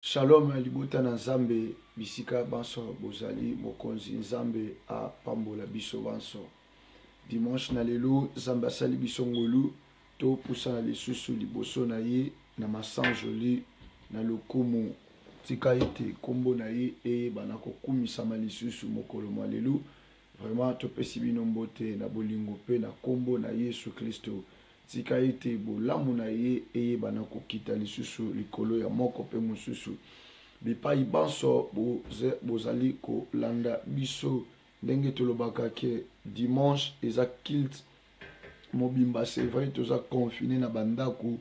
Shalom libota na Nzambe bisika banso bozali mokonzi Nzambe apambola biso banso dimanche na lelo Nzambe asali biso ngolu topusana lisusu liboso na ye na masanjoli na lokumu tika ete nkombo na ye eyebana kokumisama lisusu mokolo mwa lelo vraiment topesi bino mbote na bolingo mpe na nkombo na yesu kristo Tika ete bolamu na ye eyebana kokita lisusu likolo ya moko mpe mosusu bipai banso bozali kolanda biso ndenge tolobaka ke dimanche eza kilte mobimba c'est vrai toza confine na bandako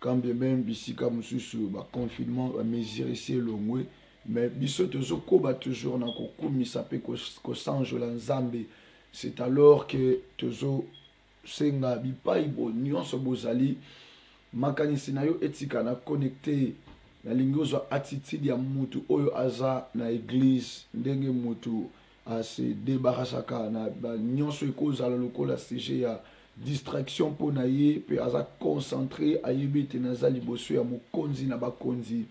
quand bien même bisika mosusu baconfinement bamesure esi elongwe mais biso tozokoba toujours na kokumisa mpe kosanjola nzambe c'est alors que tozo senga bipai bo nyonso bozali makanisi na yo etika na connecte nalingi ozwa attitude ya mutu oyo aza na eglise ndenge mutu ase debarasaka na banyonso ekozala lokola sujet ya distraction mpo na ye mpe aza concentre ayebi ete naza liboso ya mokonzi na bakonzi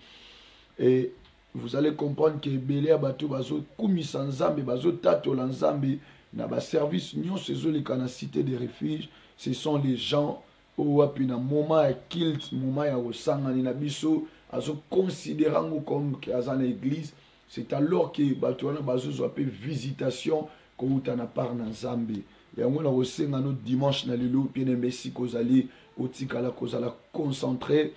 e vous allez comprendre que ebele ya bato bazokumisa nzambe bazotatola nzambe na baservice nyonso ezoleka na cité de refuge ce sont les gens oyo wapi na moment ya kilt moment ya kosangani na biso azoconsidere yango comme ke aza na église c'est alors ke bato wana bazozwa mpe visitation kowuta na part na nzambe yango na kosenga no dimanche na lelo mpe na mbesi kozali kotikala kozala concentre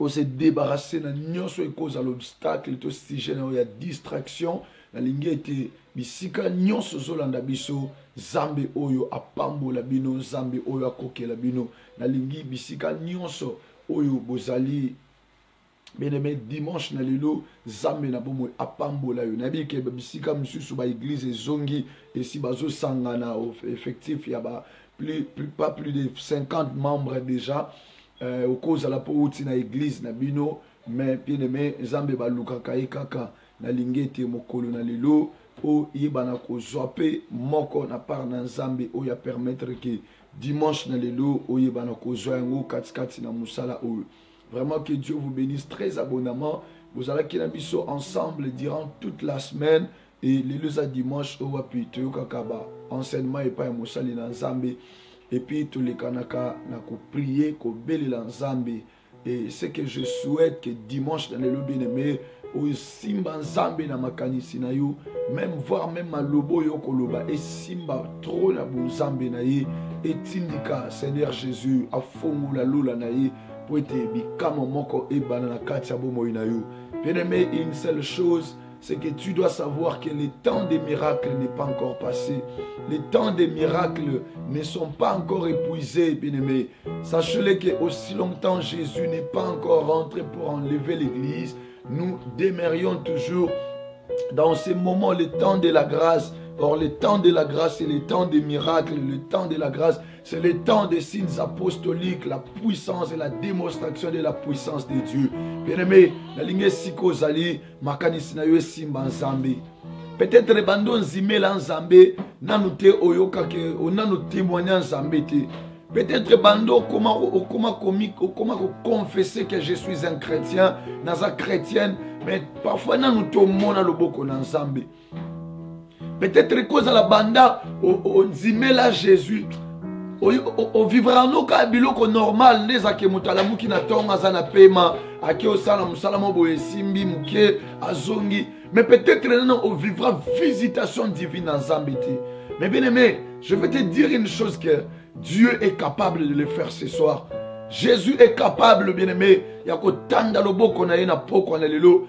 ose débarrasser na nyonso ekozala obstacle to sujet na yo ya distraction nalingi ete bisika nyonso ozolanda biso zambe oyo apambola bino zambe oyo akokela bino nalingi bisika nyonso oyo bozali beneme dimanche na lelo zambe na bomoi apambola yo nayebi ke bisika mosusu baeglize ezongi esi bazosangana effectif ya ba plus, plus, pas plus de 50 membres déjà euh, okozala mpo outi na église na bino mais bien aimé nzambe balukaka ye kaka nalingi ete mokolo na lelo oyebana kozwa mpe moko na part na nzambe oyo apermettre ke dimanche na lelo oyebana kozwa yango katikati na mosala oyo vraiment que dieu vous bénisse très abondamment bozalaki na biso ensemble durant toute la semaine e lelo eza dimanche oyo wapi toyokaka ba enseignement epai ya mosali na nzambe epuis tolekanaka na koprie kobelela nzambe e ce que je souhaite que dimanche na lelo bien aimé osimba nzambe na makanisi na yo meme voir meme maloba oyo okoloba esimba trop na bonzambe na ye etindika seigneur jésus afongola lola na ye mpo ete bikama moko ebana na kati ya bomoi na yo bien aimé une seule chose c'est que tu dois savoir que le temps des miracles n'est pas encore passé. Les temps des miracles ne sont pas encore épuisés, bien aimé Sachez-le que aussi longtemps Jésus n'est pas encore rentré pour enlever l'Église, nous demeurions toujours dans ces moments, le temps de la grâce. Or, le temps de la grâce, c'est le temps des miracles, le temps de la grâce, c'est le temps des signes apostoliques, la puissance et la démonstration de la puissance de Dieu. Bien-aimé, la makanisi na yo esimba nzambe peut-être bande onzimela nzambe nanu te oyokaki nanu témoigna nzambe te peut-être bande okoma okoma komi okoma koconfesse que je suis un chrétien naza chrétienne mais parfois nanu tomona loboko na nzambe peut-être ekozala banda ondimela jésus ovivraka noka biloko normal nde ezake moto alamuki na ntongo aza na pema ake osala mosala mo boye esimbi moke azongi mais peut-être nana ovivra visitation divine na nzambe te mais bien aimé je vais te dire une chose que dieu est capable de le faire ce soir jésus est capable bien aimé ya kotanda loboko na ye na pokwa na lelo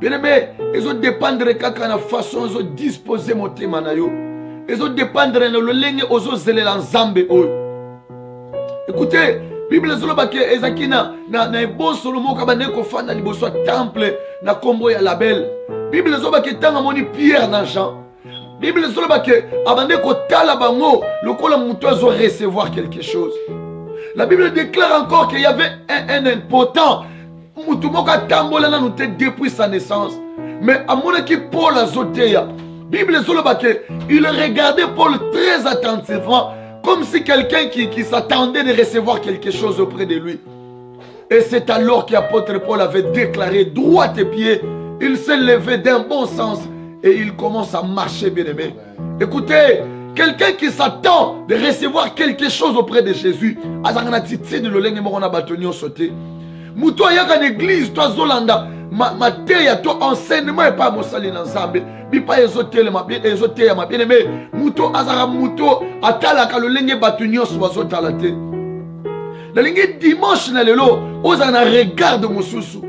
bien aimé ezo dépendre kaka na façon ozo dispose motema na yo ezo dépendre na lolenge ozozelela nzambe oyo ekute biblia ezoloba ke ezalaki na, na, na ebosolo moko abandaki kofanda liboso ya temple na nkombo ya label biblia ezoloba ke ntango amoni pierre na jean bible ezoloba ke abande kotala bango lokola moto azo recevoir quelque chose la bible déclare encore qu'il y avait un, un impotent moto moko atambola nanu te depuis sa naissance mais amonaki paul azoteya bible ezoloba ke il regardait paul très attentivement comme si quelqu'un qui, qui s'attendait de recevoir quelque chose auprès de lui Et c'est alors qu'apôtre Paul avait déclaré droit tes pieds, il s'est levé d'un bon sens et il commence à marcher, bien-aimé. Écoutez, quelqu'un qui s'attend de recevoir quelque chose auprès de Jésus, azangana titi de lolenge moko na bato nyonso te. Moto ayaka na église, toi zolanda, mateya to enseignement epai mosali na nzambe bipa ezotelema ezoteyama bien aime moto azalaka moto atalaka lolenge bato nyonso bazotala te nalingi dimanche na lelo ozala na regarde mosusu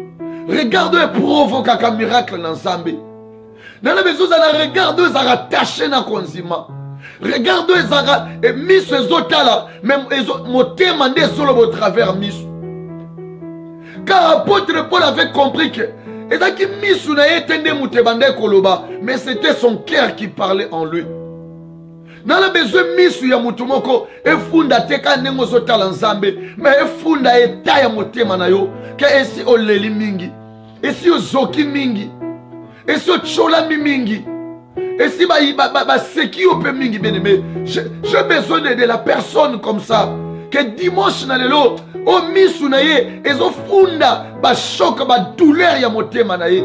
regarde oyo eprovokaka miracle na nzambe nalobi ezozala na regarde oyo ezalaka tache na konzima regarde oyo ezalaka e, miso ezotala me ezo, motema nde ezoloba au travers miso car apôtre paul avait compris que ezalaki miso na ye te nde moto ebandaki koloba mais c'était son cœur qui parlait en lui nga na bezwe misu ya moto moko efunda te ka ndenge ozotala nzambe me efunda eta ya motema na yo ke esi oleli mingi esi ozoki mingi esi otyolami mingi esi baseki ba, ba, ba yo mpe mingi bene me j'ai besoin de, de la personne comme ça ke dimanche na lelo o misu na ye ezofunda bashoke badouleur ya motema na ye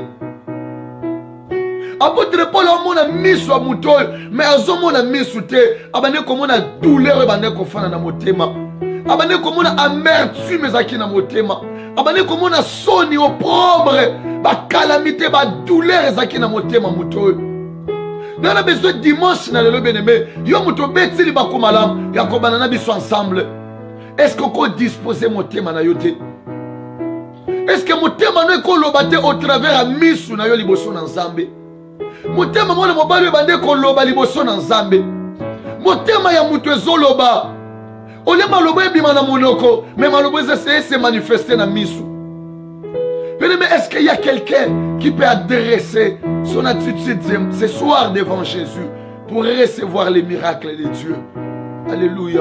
apotre paul amona miso ya moto oyo me azomona miso te abandi komona douleur oyo ebandi kofana na motema abandi komona amertume ezalaki na motema abandi komona soni oprobre bakalamite badouleur ezalaki na motema moto oyo ngai na besoin dimanche na lelo beneme yo moto obeti libaku malamu ya kobanda na biso ensemble est ce que okodispose motema na yo te eske motema no ekoloba te au travers ya misu na yo liboso na nzambe motema mwana mobali oyo ebandi ekoloba liboso na nzambe motema ya moto ezoloba olie maloba ebima na monoko me maloba ezeseye se manifeste na misu pene me est ce qu'il y a quelqu'un qui peut adresser son attitude ce soir devant jésus pour recevoir les miracles de dieu alléluia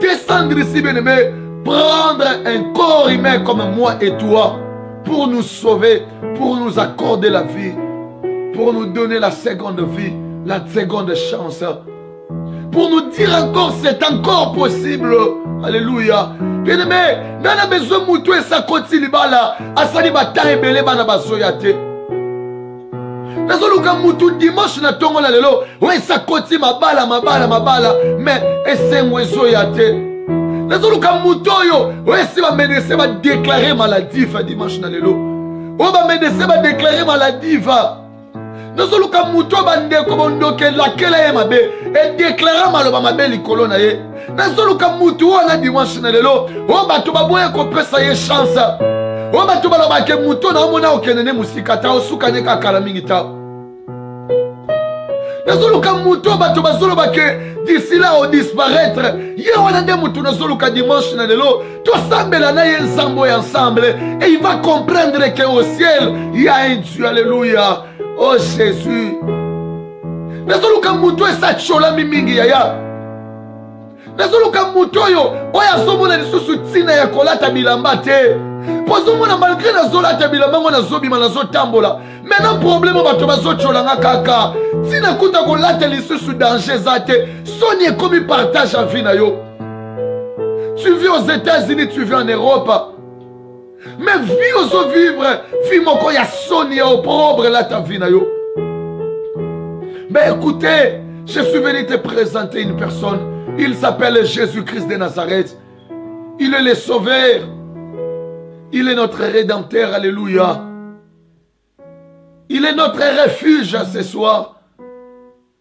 Descendre ici, bien-aimé, prendre un corps humain comme moi et toi pour nous sauver, pour nous accorder la vie, pour nous donner la seconde vie, la seconde chance, pour nous dire encore c'est encore possible. Alléluia. Bien aimé, dans la maison moutou et sa kotilibala, asali bata ebele bana basoya te. nazoluka mutu dimanche na ntongo na lelo oyo esakoti mabala mabala mabala me esengo ezoya te nazoluka moto oyo oyo esi bamedecin badeklare maladiva dimanche na lelo oyo bamedecin badeklare maladiva nazoluka moto oyo bandeko bondoki elakela ye mabe edeklara maloba mabe likolo na ye nazoluka mutu oyo na dimanche na lelo oyo bato baboya kopesa ye chance oyo bato balobake moto oyo naomona okende ne mosika ta osuka ne kakala mingi ta nazoluka moto oyo bato bazolobake disila odisparaitre ye wana nde moto nazoluka dimanche na lelo tosambela na ye nsambo ya ensemble et il va comprendre que au ciel il y a un dieu alleluia oh jésus nazoluka moto esacolami mingi yaya nazoluka moto oyo oyo azomona lisusu ntina ya kolata bilamba te mpo azomona malgre nazolata bilamba ngo nazobima nazotambola maintenant probleme bato bazotyolanga kaka ntina kuta kolata lisusu danger eza te soni ekomi partage ya vie na yo tu vis aux états-unis tu vis en europe mais vi vivre, vi moko ya soni ya au ta vie na yo mais écoutez je suis venu te présenter une personne il s'appelle jésus-christ de nazareth il est le sauveur il est notre rédempteur alléluia il est notre refuge ce soir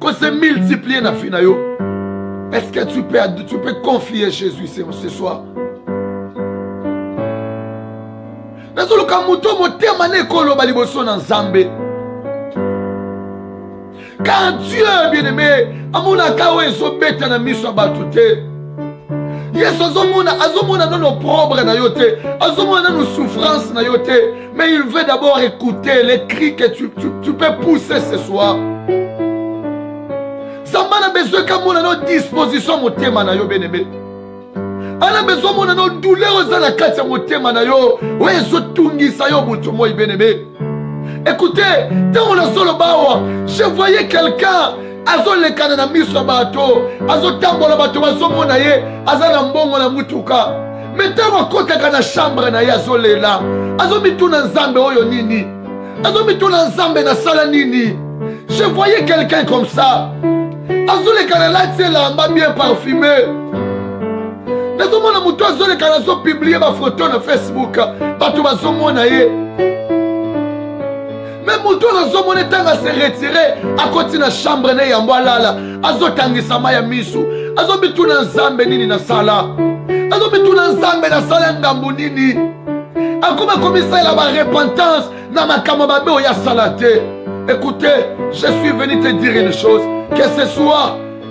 ko se multiplier na vie na yo est-ce que tu peux, tu peux confier jésus ce soir nazoluka moto motema na ekoloba liboso na nzambe car dieu bien aimé amonaka oyo ezobeta na miso ya bato te yesu azomona azomona nano propre na yo te azomona nano souffrance na yo te Mais il veut d'abord écouter les cris que tu, tu, tu peux pousser ce soir. Zamba na besoin ka mona no disposition motema na yo benebe. Ana besoin mona no douleur oza na kati ya motema na yo oyo ezotungisa yo moto moi benebe. Écoutez, ntango nazoloba awa je voyais quelqu'un azolekana na miso ya bato azotambola bato bazomona ye aza na mbongo na motuka me ntango akotaka na shambre na ye azolela azomituna nzambe oyo nini azomituna nzambe nasala nini je voyais quelqu'un comme ça azoleka na lati elamba bien parfume nazomona motu azoleka nazopiblie bafoto na facebook bato bazomona ye me motu wana azomona ntango ase retire akoti na chambre na ye yango alala azotangisama ya misu azomituna nzambe nini nasala azomituna nzambe nasala ngambo nini akoma komisalela barepentance na makambo mabe oyo asala te écoute je suis venu te dire une chose que ce soit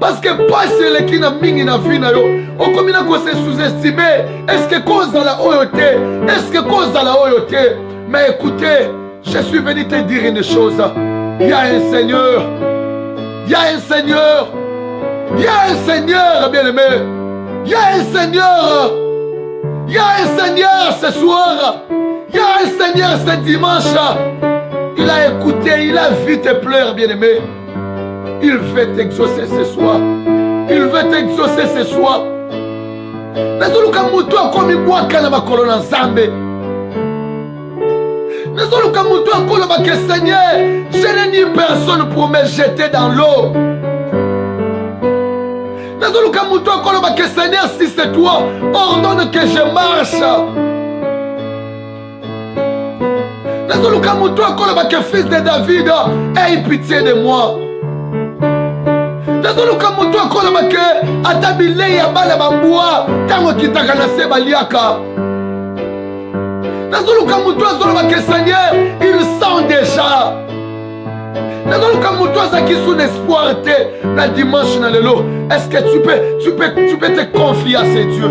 parceke mpasi eleki na mingi na vi na yo okomi na kose sous-estime eske kozala oyo te eske kozala oyo te mais écoute je suis venu te dire une chose ya un seigneur ya un seigneur ya un seigneur bien aimé ya un seigneur ya un seigneur ce soir ya un seigneur ce dimanche il a écouté il a vu tes pleurs bien aimé il veut t'exaucer ce soir il veut t'exaucer ce soir nazoluka moto akomibwaka na makolo na nzambe nazoluka moto akoloba ke seigneur je n'ai ni personne pour me jeter dans l'eau nazoluka moto akoloba ke seigneur si c'est toi ordonne que je marche nazoluka moto akoloba ke fils de david ey pitie de moi nazoluka moto akoloba ke ata bilei ya bana bambwa ntango ekitaka na se baliaka nazoluka moto azoloba ke seigneur il sent déjà nazoluka moto azalaki sous l'espoir te na dimanche na lelo est ce que tu peux, tu peux, tu peux te confier à ce dieu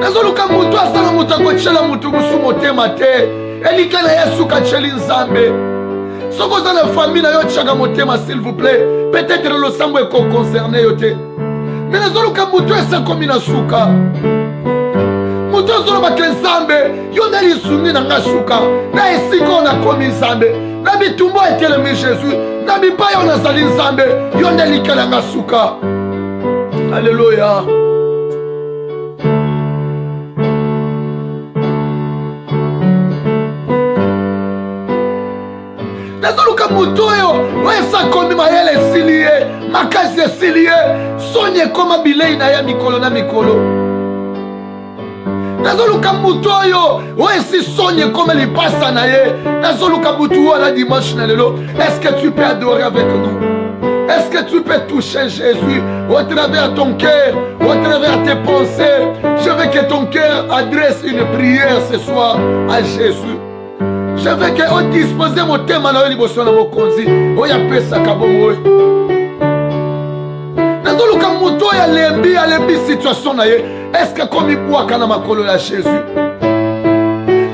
nazoluka moto asala moto akotyela moto mosusu motema te elika na ye suka tyeli nzambe soki oza na famille na yo tyaka motema s'il vous plaît peut-être losambo ekoconcerne yo te me nazoluka moto esekomi na suka moto azoloba ke nzambe yo nde lisungi na nga suka na esika oyo nakomi nzambe na bitumbu etelemi jésus na bipai oyo nazali nzambe yo nde likela nga suka Alléluia. nazoluka moto oyo oyo esakomi mayele esili ye makasi esili ye soni ekoma bilei na ye mikolo na mikolo nazoluka motu oyo oyo esi soni ekoma lipasa na ye nazoluka motu oyo na dimanche na lelo est ce que tu peux adorer avec nous est ce que tu peux toucher jésus au travers ton cœur au travers tes pensées je veux que ton cœur adresse une prière ce soir à jésus je veux ke odispose motema na yo liboso na mokonzi oyo apesaka bongo nazoluka moto oyo alembi alembi situation na ye eske akomibwaka na makolo ya jésus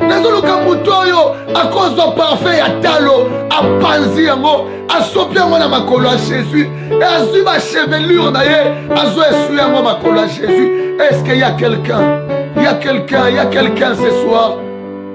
nazoluka moto oyo akozwa parfum ya talo apanzi yango asopi yango na makolo ya jésus e azwi bachevelure na ye azwa eswi yango makolo ya jésus eske ya quelqu'un ya quelqu'un ya quelqu'un ce soir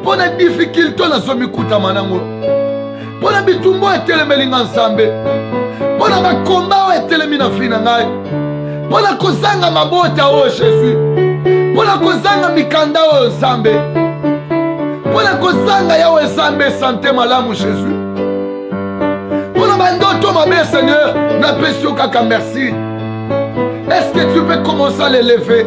mpo na difikilte nazwa mikutama nango mpo na bitumba oyo etelemeli nga nzambe mpo na bakomba oyo etelemi na vi na ngai mpo na kozanga mabota oyo jésus mpo na kozanga mikanda oyo nzambe mpo na kozanga yawe nzambe sante malamu jésus mpo na bandoto mabe seigneur napesi yo kaka merci est ce que tu peux commencer à l'elever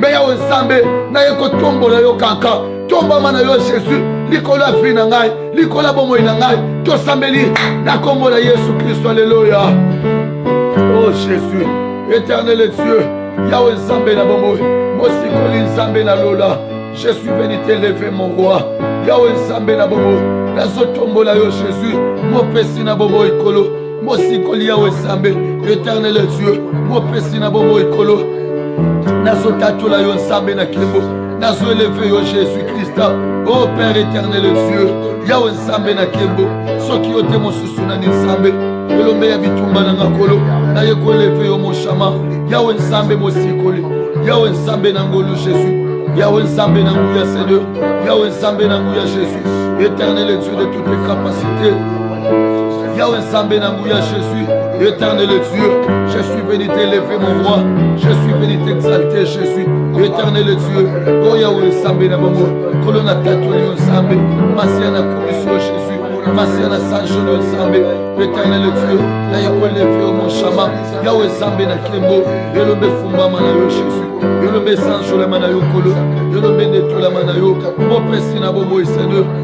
me yawe nzambe naye kotombola yo kaka tombama na yo jésus likolo ya vi na ngai likolo ya bomoi na ngai tosambeli na nkombo na yesu kristo aleluya o oh, jésus éternel et dieu yawe nzambe na bomoi mosikoli nzambe na lola je suis venu te lever mon roi yawe nzambe na bomoi nazotombola yo jésus mopesi na bomoi kolo mosikoli yawe nzambe eternel dieu mopesi na bongo ekolo nazotatola yo nzambe na kembo nazoeleve yo jésus krista o oh, père éternel dieu yawe nzambe na kembo soki yo te mosusu nani nzambe elombe ya bitumba na makolo naye koeleve yo moshama yawe nzambe mosikoli yawe nzambe na ngolu jésus yawe nzambe na nguya seigneur yawe nzambe na nguya jésus éternel dieu de toutes les capacités Yahweh Nzambe na nguya Jésus, éternel et Dieu, je suis venu t'élever mon roi, je suis venu t'exalter Jésus, éternel et Dieu, oh Yahweh Nzambe na bango, kolo na tatoli yo Nzambe, Masia na komisi yo Jésus, Masia na sanjoli yo Nzambe, éternel et Dieu, na ya koelever yo mon shama, Yahweh Nzambe na kembo, elombe fumbama na yo Jésus, elombe sanjolama na yo kolo, elombe netolama na yo, mopesi na bomoi Seigneur,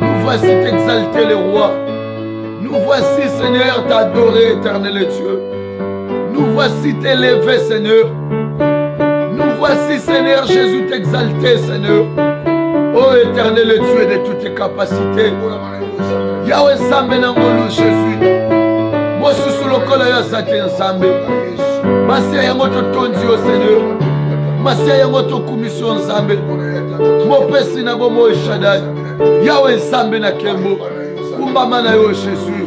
Nous voici t'exalter, le roi. Nous voici, Seigneur, t'adorer, éternel Dieu. Nous voici t'élever, Seigneur. Nous voici, Seigneur Jésus, t'exalter, Seigneur. Ô éternel Dieu de toutes tes capacités. yawe nzambe na ngolu jésus mosusu lokola yo aza te nzambe masiya yango totondi yo seigneur masiya yango tokumisi yo nzambe mopesi na bomoi shadai yawe nzambe na kembo kumbama na yo jésus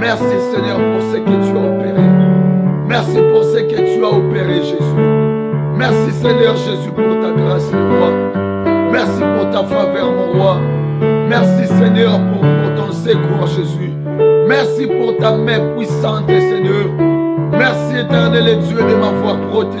Merci Seigneur pour ce que tu as opéré. Merci pour ce que tu as opéré Jésus. Merci Seigneur Jésus pour ta grâce mon roi. Merci pour ta faveur mon roi. Merci Seigneur pour, pour ton secours Jésus. Merci pour ta main puissante Seigneur. Merci éternel et Dieu de m'avoir protégé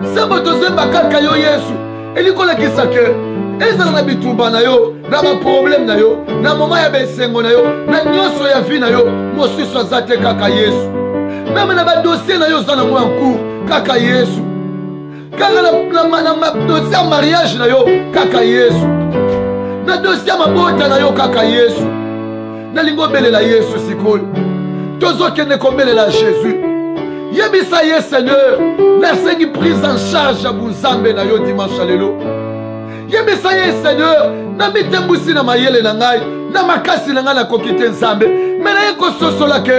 nzembo tozemba kaka yo yesu elingi kolakisa ke ezala na bitumba na yo na baprobleme na yo na moma ya besengo na yo na nyonso ya vi na yo mosusu aza te kaka yesu meme na badosie na yo oza nango ya ncour kaka yesu kaka na dosie ya mariage na yo kaka yesu na dosie ya mabota na yo kaka yesu nalingi obelela yesu sikoyo tozokende kobelela jésus yebisa ye seigneur nasengi prise en charge ya bonzambe na yo dimanche ya lelo yebisa ye seigneur namitembwisi na mayele na ngai na makasi na ngai nakoki te nzambe me naye kososola ke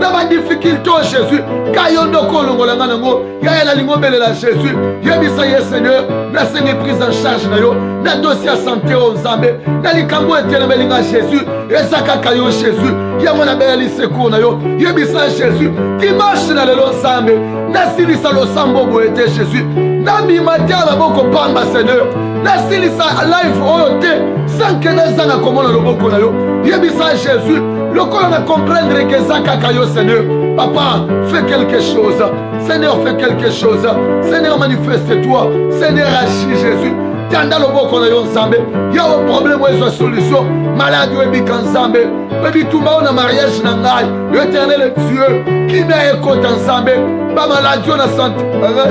na badifficulte oyo jésus ka yo nde okolongola ngai nango yaya nalingi obelela jésus yebisa ye seigneur nasengi prise en charge na yo na dosi ya sante oyo nzambe na likambo oyo etelemeli ngai jésus eza kaka yo jésus yango nabeleli secour na yo yebisa jésus dimanche na lelo nzambe nasilisa losambo boye te jésus nabima te ya maboko pamba seigneur nasilisa life oyo te sanke nazanga komona loboko na yo yebisa jésus lokola na comprendre ke eza kaka yo seigneur papa fais quelque chose seigneur fais quelque chose seigneur manifeste toi seigneur agis jésus tanda loboko na yo nzambe yawe problème oyo ezwa solution maladi oyo ebika nzambe mpe bitumba oyo na mariage na ngai éternel dieu kimia ekota nzambe bamaladi oyo na sante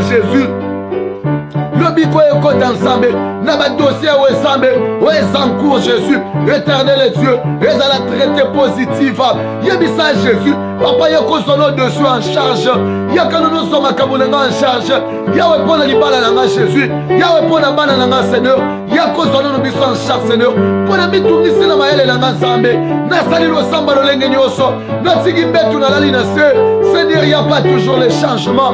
jésus lobiko ekota nzambe na badosie oyo nzambe oyo eza ncour jésus éternel et dieu ezala traité positive yebisa jésus papa ye kozwa no dessus en charge yaka nono zwa makambo na ngai en charge yawe mpo na libala na ngai jésus yawe mpo na bana na ngai seigneur ya kozwa nono biso en charge seigneur mpo na mitungisi na mayele na ngai nzambe nasali losamba lolenge nyonso natiki mbetu nalali na se seigneur ya pas toujours le changement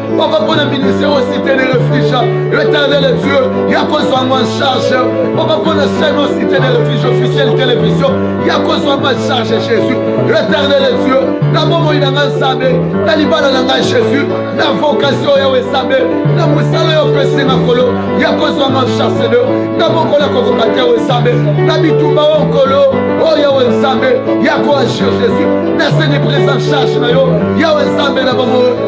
papa mpo na ministère osite de refuge etandele dieu ya kozwama charge papa mpo na chaîne osite de refuge officiel télévision ya kozwama charge jésus etandele dieu na bomoi na ngai nzambe na libala na ngai jésus na vocation yawe nzambe na mosala oyo opesi makolo ya kozwama charge de na mokola kokoka te yawe nzambe na bitumba oyo nkolo oyo yawe nzambe ya koagir jésus nasengi prise en charge na yo yawe nzambe na bomoi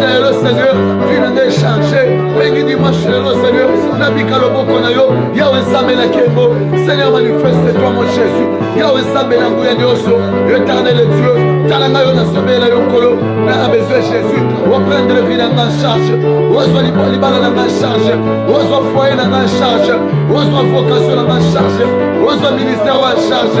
lelo seigneur vie na ngai change ndenge dimanche lelo seigneur nabika loboko na yo yawe nzambe na kembo seigneur manifeste toi mon jésus yawe nzambe na nguya nyonso éternel dieu tala ngai yo nasombela yo nkolo nanga besoin jésus oprendre vie na ngai charge ozwa libala na ngai charge ozwa foye na ngai charge ozwa vocation na ngai charge ozwa ministère wa charge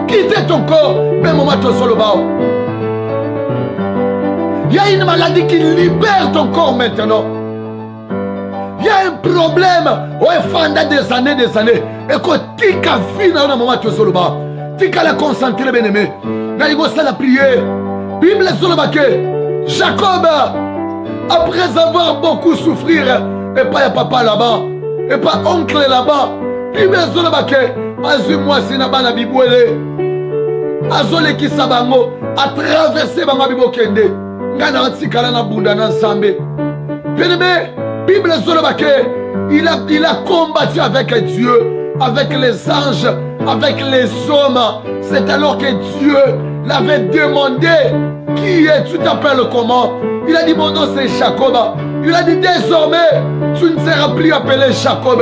quitter ton corps même moment tozoloba il y a une maladie qui libère ton corps maintenant il y a un problème oyo efanda des années des années ekotika vi na yo na moment tozoloba tikala concentre bien aimé nalingi kosala priere bible ezoloba ke jacob après avoir beaucoup souffrir epai ya papa laban epai oncle laban bible ezoloba ke azwi mwasi na bana bibwele azolekisa bango atraverse bango abi bokende ngai naotikala na bunda na nzambe peneme bible ezoloba ke il a, il a combattu avec dieu avec les anges avec les hommes c'est alors que dieu l'avait demandé qui est tu t'appelles comment il a dit mon nom c'est jacob il a dit désormais tu ne seras plus appelé jacob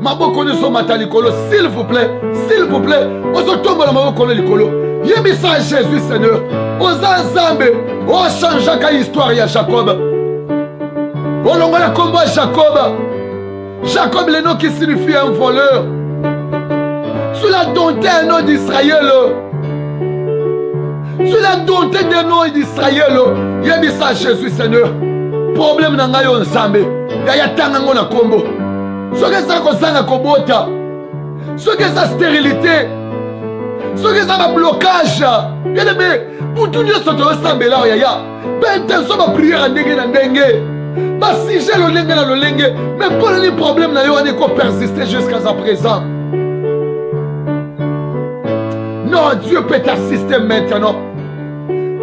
maboko nyonso mata likolo s'il vous plaît s'il vous plaît ozotombola maboko na likolo yebisa jésus seigneur oza nzambe ochangeaka histoire ya jacob olongola nkombo ya jacob jacob le nom qui signifie un voleur tu l'as dompté un nom d'israël tu l'as dompté des noms d'israël yebisa jésus seigneur problème na ngai yo nzambe yaya tanga ngo na nkombo soki eza kozanga kobota soki eza sterilité soki eza bablocage yelebe butu nyonso toyosambela oyo yaya bentenso bapriere ya ndenge na ndenge basije lolenge na lolenge me mpo nini problème na yo wana ekopersiste jusqu'à sa présent non dieu peut t'assister maintenant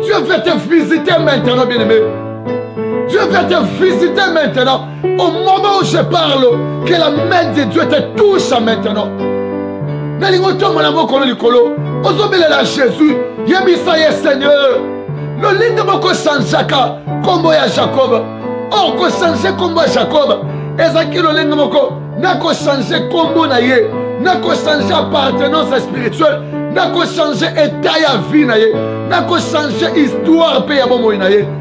dieu veut te visiter maintenant bien aimé dieu veut te visiter maintenant Au moment où je parle, que la main de Dieu te touche maintenant. nalingi otombola moko na likolo ozobelela jésus yebisa ye seigneur lolenge bokochangeaka nkombo ya jacob or kochange nkombo ya jacob ezalaki lolenge moko nakochange nkombo na ye nakochange appartenance spirituelle nakochange etat ya vie na ye nakochange histoire mpe ya bomoi na ye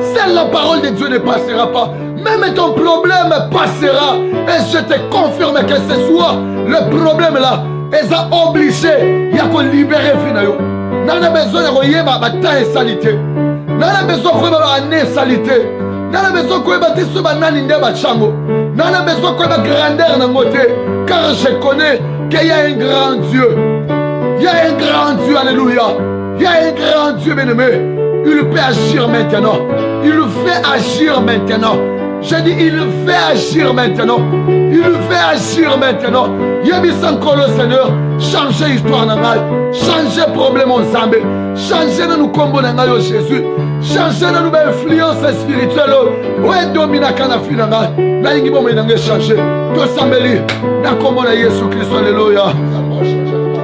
Seule la parole de Dieu ne passera pas. Même ton problème passera. Et je te confirme que ce soit le problème là, ils ont obligé ya ko libérer vie na yo. Nana besoin ya ko yeba ba temps esali te. Nana besoin ko yeba ba année esali te. Nana besoin ko yeba te so ba nani nde ba chango. Nana besoin ko yeba grandeur na ngo te. Car je connais qu'il y a un grand Dieu. Il y a un grand Dieu, alléluia. Il y a un grand Dieu bien-aimé. Il peut agir maintenant. Il fait agir maintenant. J'ai dit, il fait agir maintenant. Il fait agir maintenant. Yebisa nkolo Seigneur, changer histoire na ngai, changer problème au Zambé, changer na nukombo na ngai yo Jésus, changer na nouvelle influence spirituelle oyo edominaka na fi na ngai, nalingi bomoi na ngai changer. Tosambeli na kombo na Yesu Kristo, aleluya.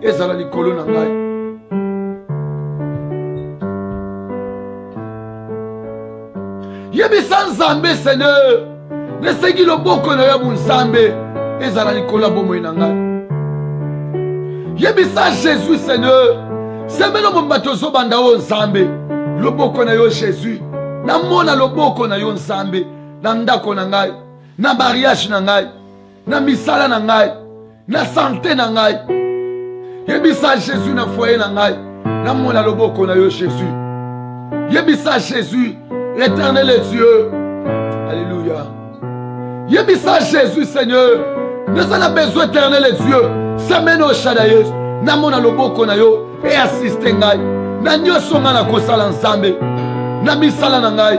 ezala likolo na ngai yebisa nzambe seigneur nasengi loboko na yo ya bonzambe ezala likolo ya bomoi na ngai yebisa jésus seigneur semelo momba tozobanda oyo nzambe loboko na yo jésus namona loboko na yo nzambe na ndako na ngai na mariage na ngai na misala na ngai na sante na ngai yebisa jésus na foye na ngai namona loboko na yo jésus yebisa jésus l'éternel est dieu alléluia yebisa jésus seigneur naza na besoin éternel est dieu semaine oyo shadayesu namona loboko na yo easiste ngai na nyonso ngai nakosala nzambe na misala na ngai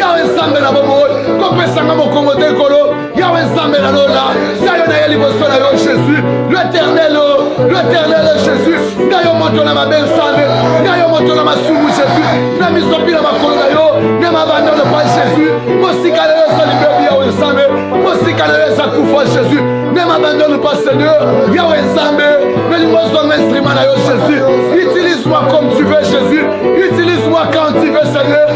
yawe nzambe na bomoi kopesanga mokongo te kolo yawe nzambe na lola sayo na ye liboso na yo jésus l'éternel oh, l'éternel oh, jésus nga yo moto na mabe nzambe nga yo moto na masumu jésus na miso mpi na makolo na yo na mabanda lopa jésus mosika na yo ezali mbebi yawe nzambe mosika na yo eza kufa jésus na mabanda lopa seigneur yawe nzambe nalingo ozwanga instrument na yo jésus utilise-moi comme tu veux jésus utilise-moi quand tu veux seigneur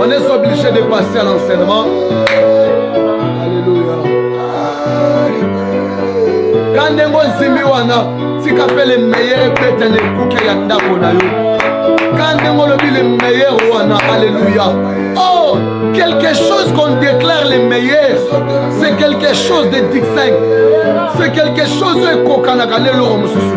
On est obligé de passer à l'enseignement. Alléluia. Quand ndenge ozimi wana tika mpe le meilleur ebeta na ekuke ya ndako na yo ka ndenge olobi le meilleur wana alleluia oh quelque chose qu'on déclare le meilleur c'est quelque chose de distinct c'est quelque chose oyo ekokanaka lelo mosusu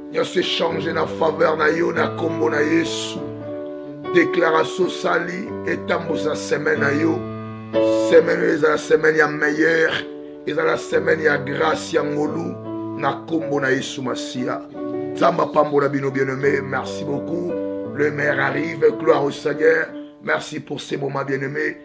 nyonso echange na faveur na yo na nkombo na yesu déclaration osali etambusa semaine na yo semaine oyo ezala semaine ya meilleur ezala semaine ya grâce ya ngolu na nkombo na yesu masiya nzambe apambola bino bien aimé merci beaucoup le maire arrive gloire au seigneur merci pour ces moments bien aimé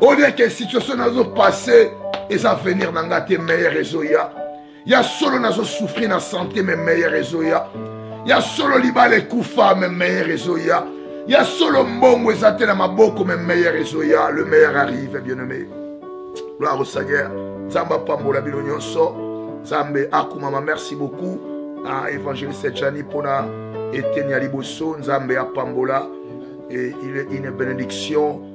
au lieu que situation nazo passer eza avenir na nga te meilleur ezoya ya solo nazo souffrir na santé mais meilleur ezoya ya solo libala ekufa mais meilleur ezoya ya solo mbongo eza te na maboko mais meilleur ezoya le meilleur arrive bien aimé gloire au seigneur nzambe apambola bino nyonso nzambe akumama merci beaucoup na évangéliste jani mpona eteni ya liboso nzambe apambola et il est une bénédiction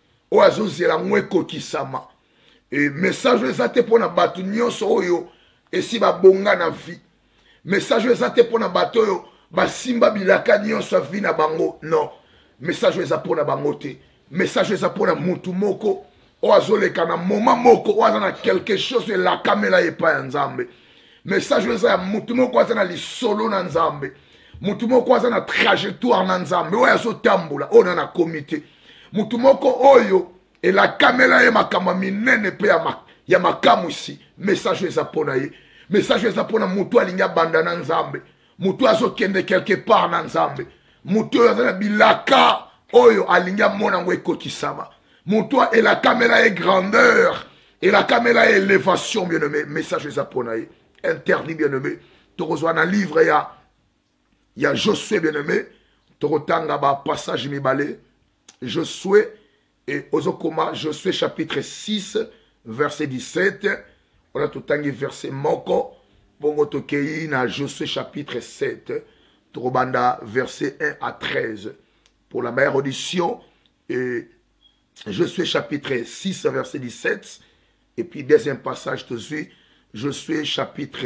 oyo azozela yango ekokisama e message oyo eza te mpo na bato nyonso oyo esi babonga na vie message oyo eza te mpo na bato oyo basimba bilaka nyonso ya vie na bango non message oyo eza mpo na bango te message oyo eza mpo na motu moko oyo azoleka na moma moko oyo aza na quelque chose elakamela ye epai ya nzambe message oyo eza ya motu moko aza na lisolo na nzambe motu moko aza na trajectoire na nzambe oyo azotambola oyo na nakomi te motu moko oyo elakamela ye makambo ya minene mpe ya makamwisi message oyo eza mpo na ye message oyo eza mpo na motu alingi abanda na nzambe motu azokende quelque part na nzambe motu oyo aza na bilaka oyo alingi amona yango ekokisama motu elakamela ye grandeur elakamela ye elevation bien aimé message eza mpo na ye interdit bien aimé tokozwa na livre ya ya josue bien aimé tokotanga bapassage mibale josue e ozokoma josue chapitre 6 verset 17 wana totangi verset moko bongo tokei na josue chapitre 7 tokobanda verset 1 à 13 pour la meilleure audition et josue chapitre 6 verset 17 et puis deuxième passage tozwi josue chapitre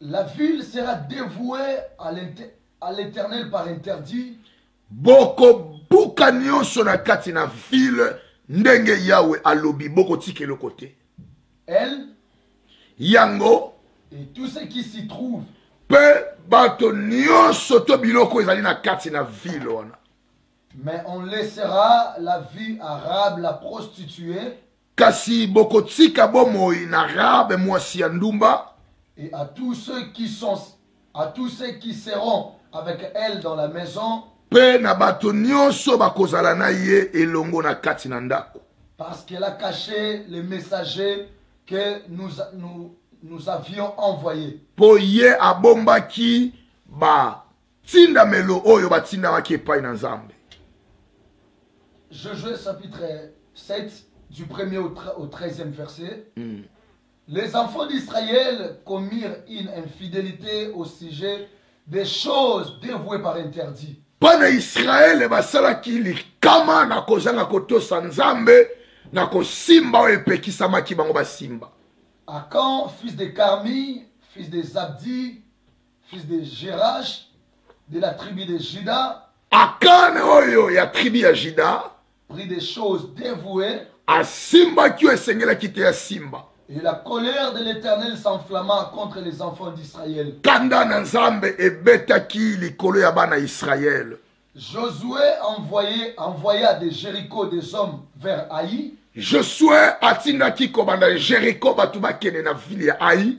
La ville sera dévouée à l'Éternel par interdit. Boko buka nionso na kati na ville ndenge Yahweh alobi boko tikelo kote. Elle yango et tout ce qui s'y trouve mpe bato nyonso to biloko ezali na kati na ville wana mais on laissera la vie arabe la prostituée Kasi bokotika bomoi na Rabe mwasi ya ndumba. Et à tous ceux qui sont à tous ceux qui seront avec elle dans la maison. Pe na bato nyonso bakozala na ye elongo na kati na ndako. Parce qu'elle a caché les messagers que nous, nous, nous avions envoyés. Po ye abombaki ba tindamelo oyo batindamaki epai na nzambe Josué chapitre 7 du 1er au 13e verset mm. les enfants d'Israël commirent une infidélité au sujet des choses dévouées par interdit bana israele basalaki likama na kozanga kotosa nzambe na kosimba oyo epekisamaki bango basimba akan fils de carmi fils de zabdi fils de Gérage, de la tribu de Judas. Akan oyo ya tribu ya Judas. Pris des choses dévouées. Asimbaki oyo esengelaki te asimba. Et la colère de l'Éternel s'enflamma contre les enfants d'Israël. Kanda na Nzambe ebetaki likolo ya bana Israël. Josué envoyé, envoya de Jéricho des hommes vers Haï. Josué atindaki kobanda Jéricho bato bakende na ville ya Haï.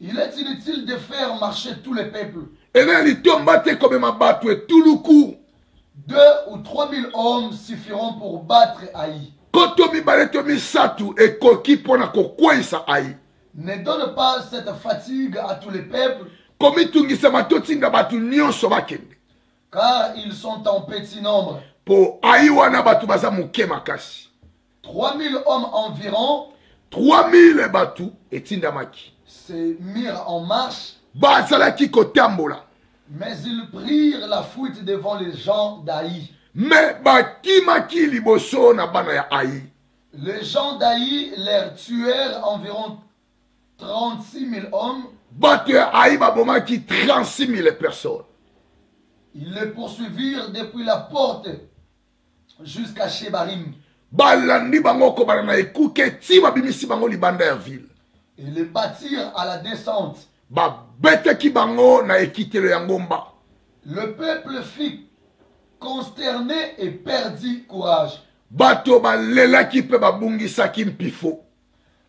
Il est inutile de faire marcher tous les peuples. Ena litomba te komema bato etuluku. Deux ou trois mille hommes suffiront pour battre Haï. Koto mibale to misato ekoki mpo na kokweisa Haï. Ne donne pas cette fatigue à tous les peuples. Komitungisama totinda bato nyonso bakende. Car ils sont en petit nombre. Mpo Haï wana bato baza moke makasi. 3000 hommes environ 3000 bato etindamaki se mirent en marche bazalaki kotambola mais ils prirent la fuite devant les gens d'Aï mais bakimaki liboso na bana ya Aï les gens d'Aï leur tuèrent environ 36 000 hommes bato ya Aï babomaki 36 000 personnes ils les poursuivirent depuis la porte jusqu'à chez barim balandi bango kobana na ekuke ti babimisi bango libanda ya ville et les bâtir à la descente babetaki bango na ekitelo ya ngomba le peuple fut consterné et perdit courage bato balelaki mpe babungisaki mpifo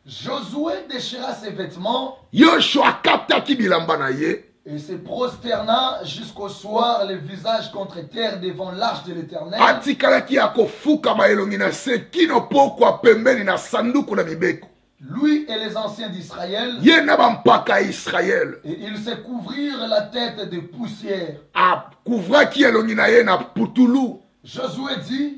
Josué déchira ses vêtements. Yoshua akataki bilamba na ye. Et se prosterna jusqu'au soir, le visage contre terre devant l'arche de l'Éternel. Atikalaki ya kofukama elongi na se kino pokwa pembeni na sanduku na mibeko. Lui et les anciens d'Israël. Ye na bampaka ya Israël. Et ils se couvrirent la tête de poussière. Akouvraki elongi na ye na putulu. Josué dit.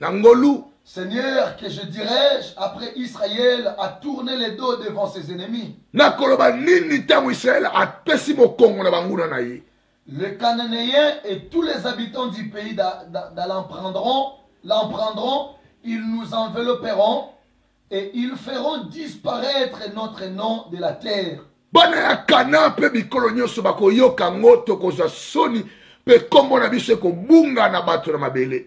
na ngolu Seigneur, que je dirais-je après Israël a tourné les dos devant ses ennemis nakoloba nini ntango israele apesi mokongo na banguna na ye Les Cananéens et tous les habitants du pays d'A- d'A- d'Alan prendront, l'en prendront, ils nous envelopperont et ils feront disparaître notre nom de la terre. bana ya kana mpe bikolo nyonso bakoyoka yango tokozwa soni mpe nkombo na biso ekobunga na bato na mabele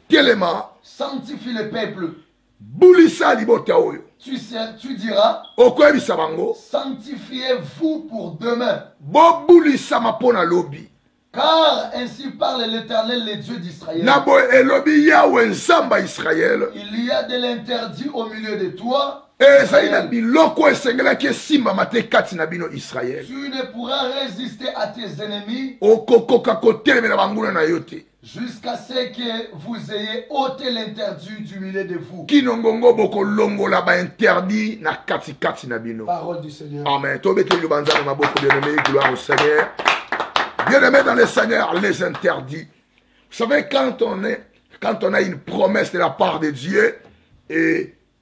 telema sanctifie le peuple bulisa libota oyo tu, sais, tu diras okoyebisa bango sanctifiez vous pour demain bobulisama mpo na lobi Car ainsi parle l'Éternel, le Dieu d'Israël. Il y a de l'interdit au milieu de toi. ezali na biloko esengelaki esimbama te kati na bino israele okokoka kotelemela banguna na yo te Jusqu'à ce que vous ayez ôté l'interdit du milieu de vous. Kino ngongo boko longola ba interdit na kati kati na bino. Parole du Seigneur. Amen. Tobe ke yobanza na maboko bien aimé gloire au Seigneur. Bien aimé dans le Seigneur les interdits. Vous savez quand on est quand on a une promesse de la part de Dieu et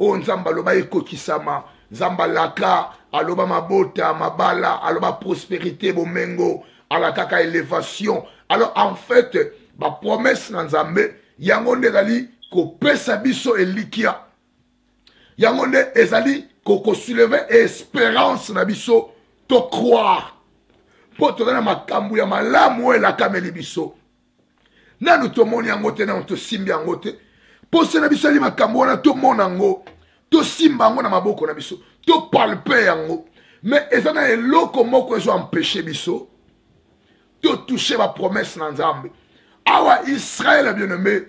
oyo nzambe aloba ekokisama nzambe alaka aloba mabota mabala aloba prosperité bomengo alakaka elevation alors en fait bapromese na nzambe yango nde ezali kopesa biso elikya yango nde ezali kokosuleve esperance na biso tocroire mpo toza na makambo ya malamu oyo elakameli biso nanu tomoni yango te nanu tosimbi yango te mposa na biso ali makambo wana tomona yango tosimba yango na maboko na biso topalpe yango me eza na eloko moko ezo empeshe biso totouche bapromese na nzambe awa israel ya bien-aime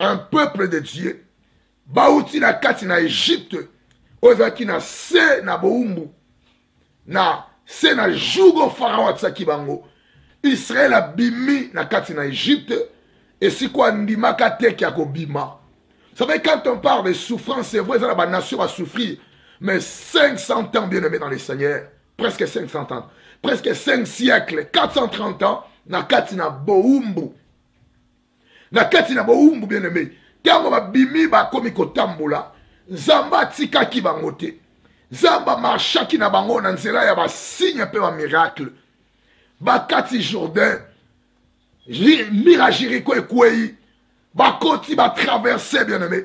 un peuple de dieu bauti na kati na egypte oyo ezalaki na se na boumbu na se na jour oyo farao atisaki bango israele abimi na kati na egypte esiko andimaka te ke akobima savez quand on parle de souffrance c'est vrai eza na banation basouffrir mais 500 ans bien aimé dans le seigneur presque 500 ans presque 5 siècles 430 ans na kati na boumbu na kati na bowumbu bien aime ntango babimi bakomi kotambola nzambe atikaki bango te nzambe amarshaki na bango na nzela ya basigne mpe bamiracle bakati jourdain mira jiriko ekwei bakoti batraverse bien aime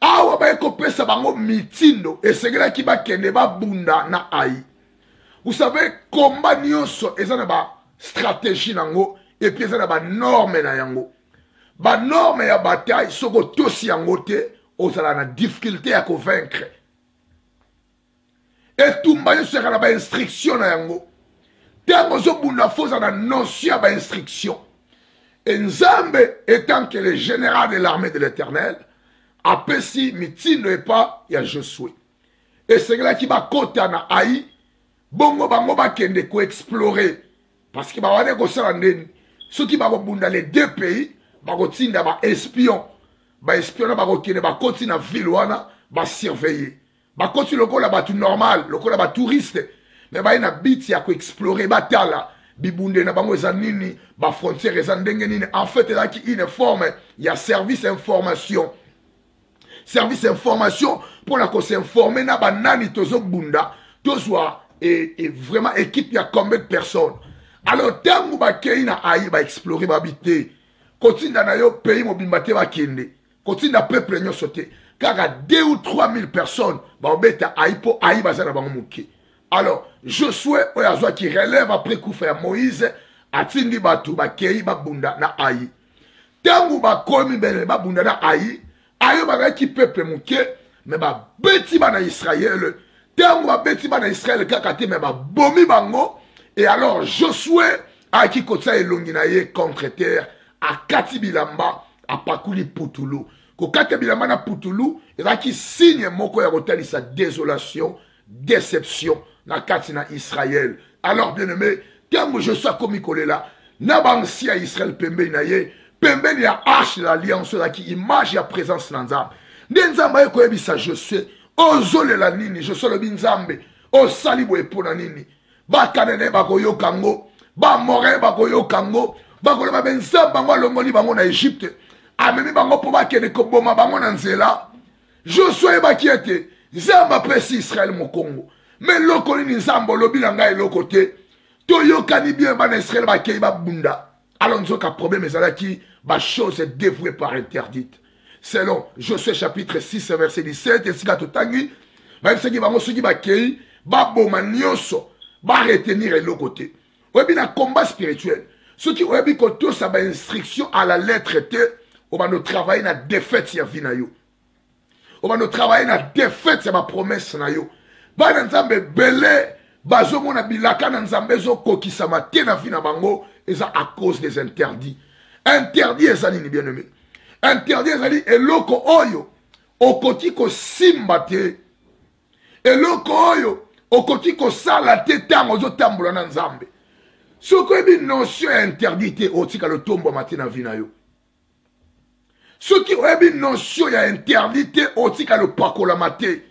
awa baye kopesa bango mitindo esengelaki bakende babunda na ai vous savez komba nyonso eza na bastratégie na yango epuis eza na banorme na yango banorme ya bataille soki otosi yango te ozala na difficulté ya kovaincre etumba nyonso yaka na bainstruction na yango ntango ozobunda fo oza na notion ya bainstruction e nzambe etant que le général de l'armée de l'éternel apesi mitindo epa ya josue esengelaki bakota na ai bongo bango bakende koexplore parce que bawana ekosala ndeni soki bakobunda les deux pays bakotinda baespion baespion na bakokende bakoti na ville wana basurveille bakoti lokola bato normal lokola batouriste me baye na biti ya koexplore batala bibunde na bango eza nini bafrontière eza ndenge nini en fait ezalaki une forme ya service information service information mpo na kosinforme na banani tozobunda tozwa e, e, vraiment équipe ya combien de personnes alors ntango bakei na aye baexplore babi te kotinda na yo pays mobimba te bakende kotinda peuple nyonso te kaka 2 ou 3000 personnes baobeta ayi mpo ayi baza na bango moke alors josue oyo azwaki relève après kufa ya moïse atindi bato bakei babunda na ayi ntango bakomi bene babunda na ayi ayo bazalaki peuple moke me babeti bana israele ntango babeti bana israele kaka te me babomi bango e alors josue ayaki kotia elongi na ye contre terre akati bilamba apakuli putulu kokata bilamba na putulu ezalaki signe moko ya kotalisa désolation déception na kati na israel alors bien aimé ntango josue akomi kolela na bansi ya israel pembeni na ye pembeni ya arche de l'alliance ezalaki image ya présence na nzambe nde nzambe aye koyebisa josue ozolela nini josue alobi nzambe osali boye mpo na nini bakanene bakoyoka yango bamorin bakoyoka yango bakoloba be nzambe bango alongoli bango na egypte amemi bango mpo bakende koboma bango na nzela josua ayebaki ete nzambe apesi israele mokongo me eloko nini nzambe olobi na ngai eloko te toyokani bien bana israele bakei babunda alors nzoka problème ezalaki bachose dévouée par interdite selon josue chapitre 6 verset 17 esika totangi bayebisaki bango soki bakei baboma nyonso baretenir eloko te oyebi na combat spirituel soki oyebi kotosa bainstruction à la lettre te obanda otravaille na défaite ya vie na yo obanda otravaille na defete ya bapromese na yo bana nzambe ebele bazomona bilaka na nzambe ezokokisama te na vi na bango eza à cause des interdits interdit eza nini bien aimé interdit ezali eloko oyo okoki kosimba te eloko oyo okoki kosala te ntango ozotambola na nzambe soki oyebi notion ya interdit te otikala otombwama te na vi na yo soki oyebi notion ya interdit te otikala opakolama te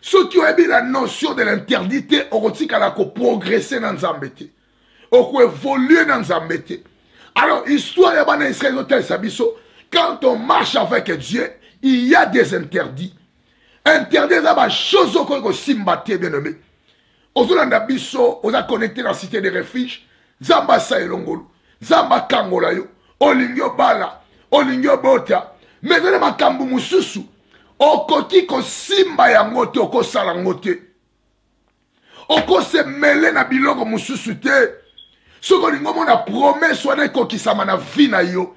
soki oyebi la notion de l'interdit te okotikala koprogresse na nzambe te okoevolue na nzambe te alors histoire ya bana israel ezotalisa biso quand on marche avec dieu il y a des interdits interdit eza bachose okoki kosimba te bien aimé ozolanda biso oza connecte na cité de refuge nzambe asa elongolu nzambe akangola yo olingi obala olingi obota me ezali makambo mosusu okoki kosimba yango te okosala yango te okosemele na biloko mosusu te soki olingi omona promese wana ekokisama na vi na yo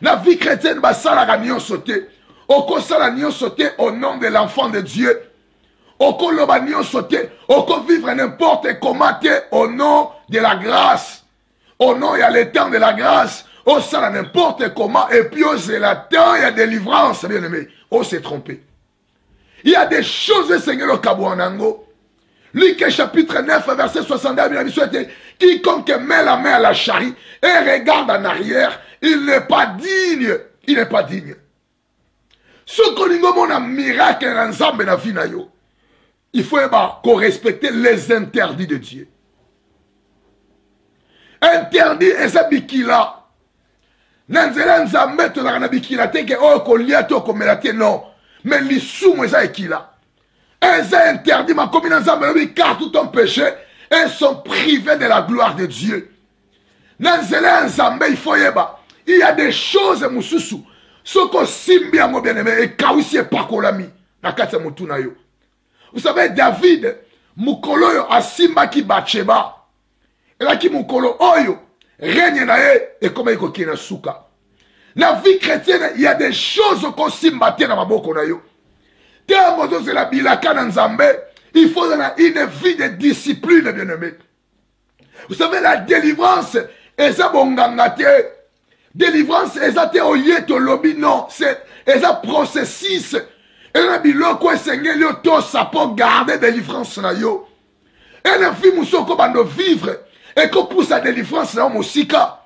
La vie chrétienne basalaka nyonso te okosala nyonso te au nom de l'enfant de dieu okoloba nyonso te okovivre n'importe comment te au nom de la grâce au nom ya le temps de la grâce osala n'importe comment epuis ozela temps ya délivrance bien aimé ose trompe il y a des choses esengeli okabwana na yango Luc chapitre 9 verset 62 abina biso ete quiconque met la main à la charrie et regarde en arrière il n'est pas digne il n'est pas digne soki olingi omona miracle na nzambe na vie na yo il faut yeba ko respecter les interdits de dieu interdit eza bikila na nzela ya nzambe tozalaka na bikila te ke oyo kolia to komela te non mais lisumu eza ekila eza interdit makomi na nzambe elobi car tout homme péché et sont privés de la gloire de dieu na nzela ya nzambe il faut yeba il y a des choses mosusu soki osimbi yango bien aime ekawisi epakolami na kati ya motu na yo vous savez david mokolo oyo asimbaki batsheba elaki mokolo oyo règne na ye ekomaki kokende na suka na vie chrétienne il y a des choses okosimba te na maboko na yo ntango ozozela bilaka na nzambe il faut ozala une vie de discipline bien aime vous savez la délivrance eza bonganga te délivrance eza te oye tolobi non eza processus eza na biloko esengeli yo tosa mpo garde délivrance na yo enervi mosusu okobanda ovivre ekopusa délivrance na yo mosika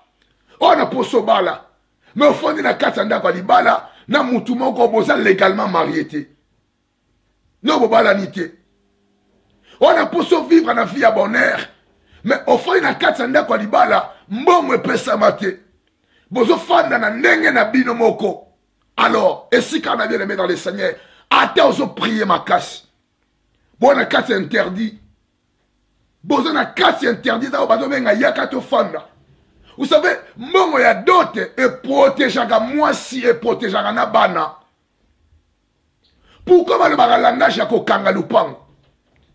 oyo na poso obala me ofandi na kati ya ndako ya libala na mutu moko boza légalement marie te yo bobalani te oyo na mposa ovivre na vie ya bonheur mais ofai na kati ya ndako ya libala mbongo epesama te bozofanda na ndenge na bino moko alors esika na bien aime dans le seigneur ata ozoprie makasi bo na kati ya interdit boza na kati ya interdit eza oyo bazobenga yaka tofanda vous savez mbongo ya dote eprotegeaka mwasi eprotegeaka na bana pourquoi balobaka langage ya kokanga lupango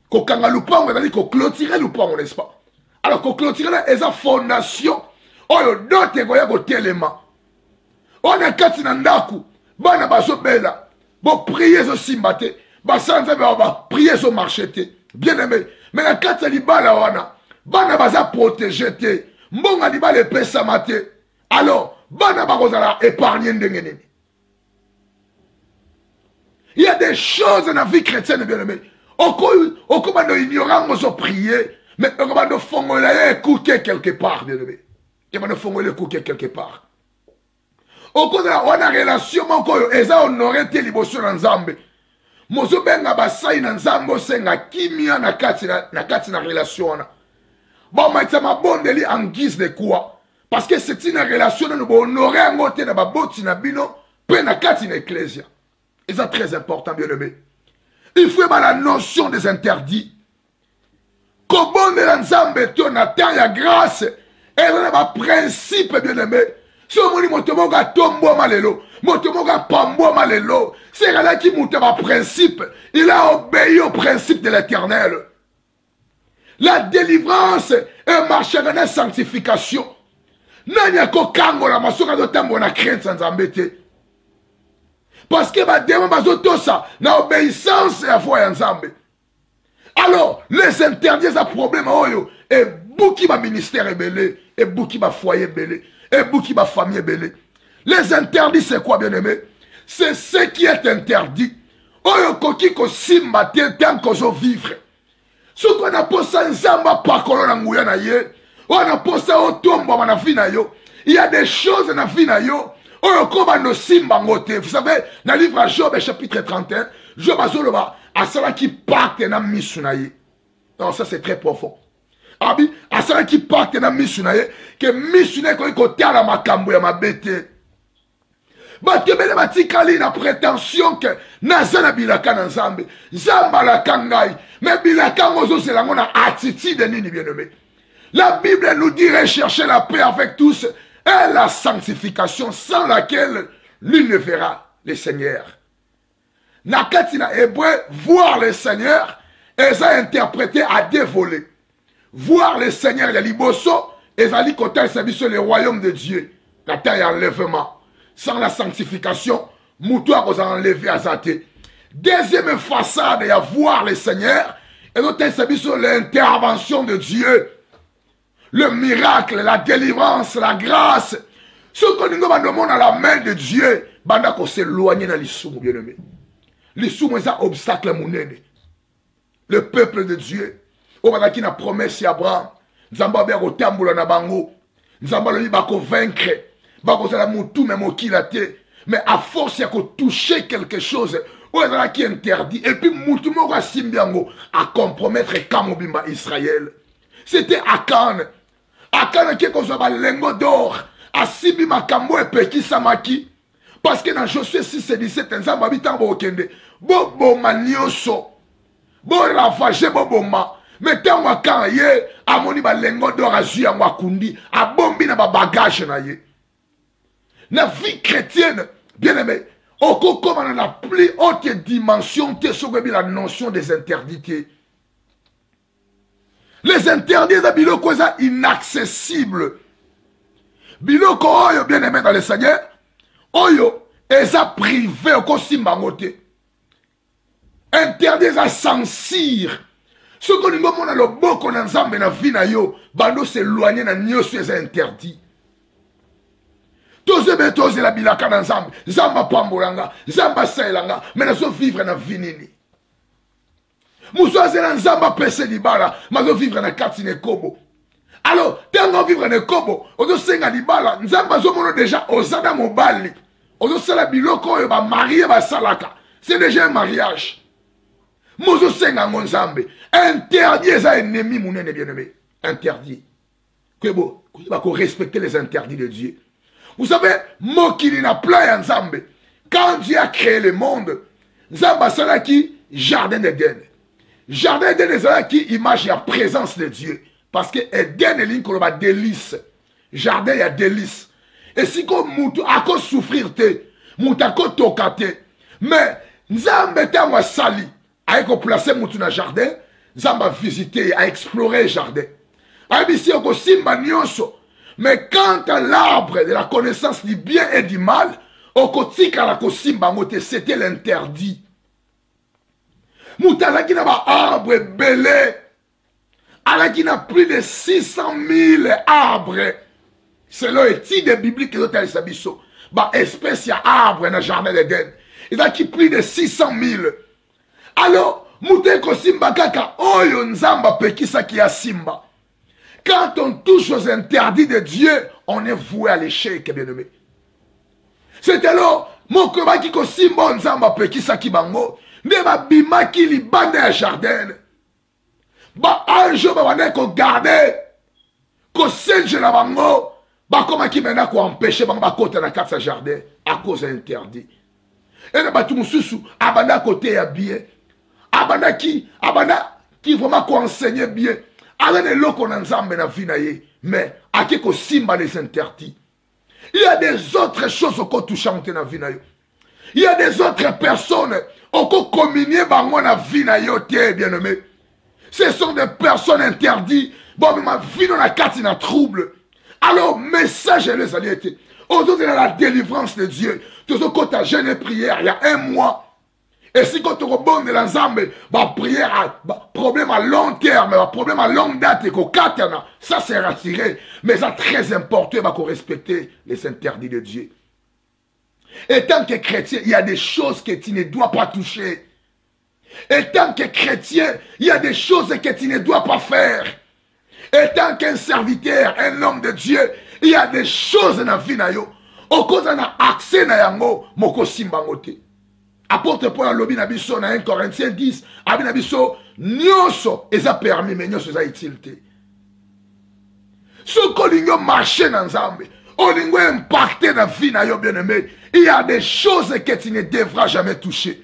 kokanga lupango ezali koclotire lupango n'est-ce pas alors koclotire na eza fondation oyo dote ekoya kotelema oyo na kati na ndako bana bazobela boprie ezosimba te basala nzambe awa baprie ezomarche te bien aime me na kati ya libala wana bana baza protege te mbongo ya libala epesama te alors bana bakozala épargne ndenge nini Il y a des choses dans la vie chrétienne, bien aimé. Okoma no ignorant, on se prier, mais okoma no fongola et cooker quelque part, bien aimé. Okoma no fongola et cooker quelque part. Okoma on a relation, mon koyo, et ça honoré tes libosso dans Zambé. Mozo benga basai na nzambo senga kimia na kati na, na kati na relation wana. Bon, ma bonne en guise de quoi? parce que c'est une relation nano bohonore yango te na baboti na bino mpe na kati na eklesia eza très important bien aimé il faut yeba la notion des interdits kobondela nzambe to na temps ya grâce eza na baprincipe bien aimé si omoni moto moko atombwama lelo moto moko apambwama lelo si ezalaki moto ya baprincipe il a obéi au principe de l'éternel la délivrance emarchaka na sanctification nani akokangolama soki azotambola na crainte ya nzambe te parce que bademo bazotosa na obéissance ya voix ya nzambe alors les interdits eza problème oyo ebuki baministère ebele ebuki bafoyer ebele ebuki bafamille ebele les interdits c'est quoi bien aimé c'est ce qui est interdit oyo okoki kosimba te tanke ozovivre soki wana mposa nzambe apakolo na nguya na ye wana mposa otombwama na vi na yo ya des choses na vi na yo oyo okobanda osimba ngo te vous savez na livre ya job chapitre 31 job azoloba asalaki pacte na misu na ye non ça c'est très profond abi asalaki pacte na misu na ye ke misu na ye ekoki kotala makambo ya mabe te bato ebele batikali na prétention ke naza na bilaka na nzambe nzambe alaka ngai me bilaka yango ozozela yango na attitude nini bienome la bible nous dit rechercher la paix avec tous et la sanctification sans laquelle l'une ne verra le seigneur na kati na hébreu voir le seigneur eza interprété à deux volets voir le seigneur ya liboso ezali kotalisa biso le royaume de dieu na ntango ya enlèvement sans la sanctification motu akozala enleve aza te deuxième façade ya voir le seigneur ezotalisa biso l'intervention de dieu le miracle la délivrance la grâce soki olingi obanda omona la main de dieu banda koseloigne na lisumu bien aimé lisumu eza obstacle monene le peuple de dieu oyo bazalaki na promesse ya abraham nzambe abe ya kotambola na bango nzambe alobi bakovaincre bakozala motu me mokila te mais à force ya kotouche quelque chose oyo ezalaki interdit epuis motu moko asimbi yango acompromettre ka mobimba israele c'était akan akan ake kozwa balengo dor asimbi makambo epekisamaki parce que na josue 6 et 17 nzambe abi ntango bokokende boboma nyonso boravage boboma me ntango akan ye amoni balengo dor azwi yango akundi abombi na babagage na ye na vie chrétienne bien aimé okokoma na la plus haute dimension te soki oyebi la notion des interdits te les interdits eza biloko eza inaccessible biloko oyo bien aimé dans le seigneur oyo eza prive okosimba yango te interdit eza censure soki olingi omona loboko na nzambe na vi na yo bando s'éloigne na nyonso eza interdit tozebe tozela bilaka na nzambe nzambe apambola nga nzambe asalela nga me nazovivre na vi nini mosusu azela nzambe apese libala mazovivre na kati na ekobo alors ntango ovivre na ekobo ozosenga libala nzambe azomono deja oza na mobali ozosala biloko oyo bamarie basalaka c'est déjà un mariage mozosenga yango nzambe interdit eza ennemi monene bien aimé interdit que bo ba ko respecter les interdits de Dieu vous savez mokili na plan ya Nzambe quand Dieu a créé le monde Nzambe asalaki jardin d'Eden jardin d'Eden ezalaki image ya présence de Dieu parce que Eden elingi koloba délice jardin ya délice esiko moto akosouffrir te moto akotoka te mais nzambe ntango asali aye koplace motu na jardin nzambe avisite ye aexplore jardin ayebisi ye kosimba nyonso mais quant à l'arbre de la connaissance du bien et du mal okotikala kosimba yango te c'était l'interdit moto azalaki na baarbre ebele alaki na plus de 600 000 arbre selon étude biblique ezotalisa biso baespèce ya arbre na jardin d'eden ezalaki plus de 600 000 alors moto ekosimba kaka oyo nzambe apekisaki ya simba quand on touche aux interdits de dieu on est voué à l'échec bien aimé c'est alors moko ebaki kosimba oyo nzambe apekisaki bango nde babimaki libanda ya jardin baange oyo babandaki kogarde kosenjela bango bakomaki mena koempeshe bango bakota na kati ya jardin a cause ya interdit ena bato mosusu abanda koteya bie abandaki abandaki vraiment koenseigne bie aza na eloko na nzambe na vi na ye mais ake kosimba les interdits il y a des autres choses okotouche yango te na vie na yo il y a des autres personnes okocommunie bango na vie na yo te bien aimé ce sont des personnes interdites bomema vino na kati na trouble alors message elo ezali ete ozozela la délivrance de dieu tozokɔta jeune prière ya un mois et si tu esika ma prière à problème à long terme problème à longue date ça c'est rassuré mais ça très important respecter les interdits de dieu et tant que chrétien, il y a des choses que tu ne dois pas toucher. Et tant que chrétien, il y a des choses que tu ne dois pas faire. Étant qu'un serviteur, un homme de Dieu, il y a des choses na vie na yo. Okoza na accès na yango moko simba ngote. Apôtre Paul alobi na biso na 1 Corinthiens 10, abi na biso nyoso eza permis mais nyoso eza utile te. Soki olingi marcher na Nzambe, olingi impacter na vie na yo bien-aimé, il y a des choses que tu ne devras jamais toucher.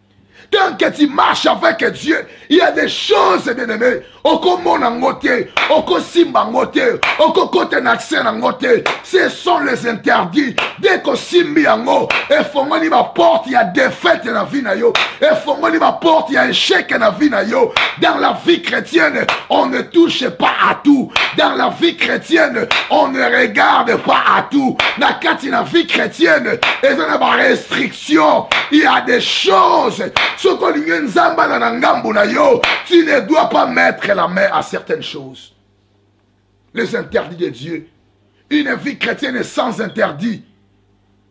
tant que tu marches avec dieu il y a des choses bien aimé okomona yango te okosimba yango te okokota na accès na yango te ce sont les interdits dès kosimbi yango efongoli baporte ya défaite na vie na yo efongoli baporte ya échec na vie na yo dans la vie chrétienne on ne touche pas à tout dans la vie chrétienne on ne regarde pas à tout na kati na vie chrétienne eza na barestriction il y a des choses soki olingi nzambala na ngambu na yo tu ne dois pas mettre la main à certaines choses. Les interdits de Dieu. Une vie chrétienne sans interdit,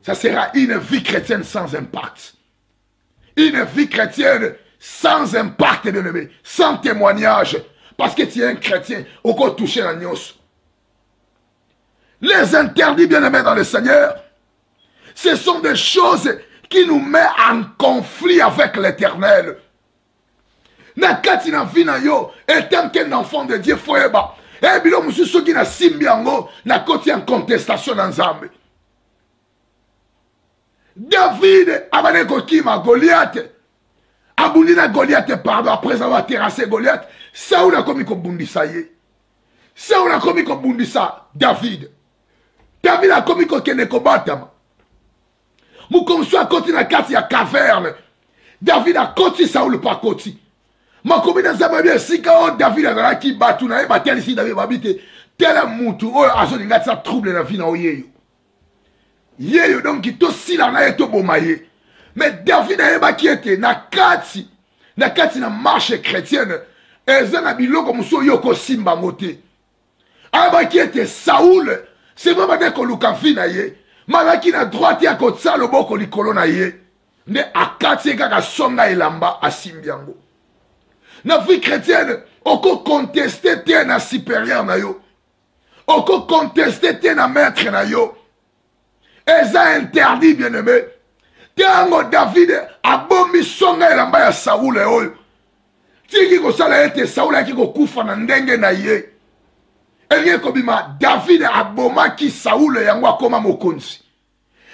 ça sera une vie chrétienne sans impact. Une vie chrétienne sans impact, bien-aimé, sans témoignage, parce que tu es un chrétien, au cours toucher la noce. Les interdits, bien-aimés dans le Seigneur, ce sont des choses qui nous met en conflit avec l'éternel na kati na vie na yo etant qu'un enfant de dieu fo yeba e bilo mosusu soki nasimbi yango nakoti en contestation na nzambe david abandaki kokima goliate abundi na goliate pardon après avoir terrasse goliate saul akomi kobundisa ye saul akomi kobundisa david kabila akomi kokende kobatama mokomsu akoti na kati ya caverne david akoti saul mpe akoti makomi na nzambe yabi esika oyo david azalaki bato na ye batalisi david babi te tala mutu oyo azolinga atia trouble na vi na oyeyo yeyo donki tosila na ye toboma ye me david ayebaki ete na kati na kati na marche chrétienne eza na biloko mosusu oyo okosimba yango te ayebaki ete saul sema bande koluka vi na ye malaki na droite ya kotia loboko likolo na ye nde akati ye kaka songa elamba asimbi yango na vie chrétienne okokonteste te na supérieur na yo okokonteste te na maître na yo eza interdit bien aimé ntango davide abomi songa elamba ya saula oyo tiki kosala ete saula ayaki kokufa na ndenge na ye elingi kobima davide abomaki saula yango akoma mokonzi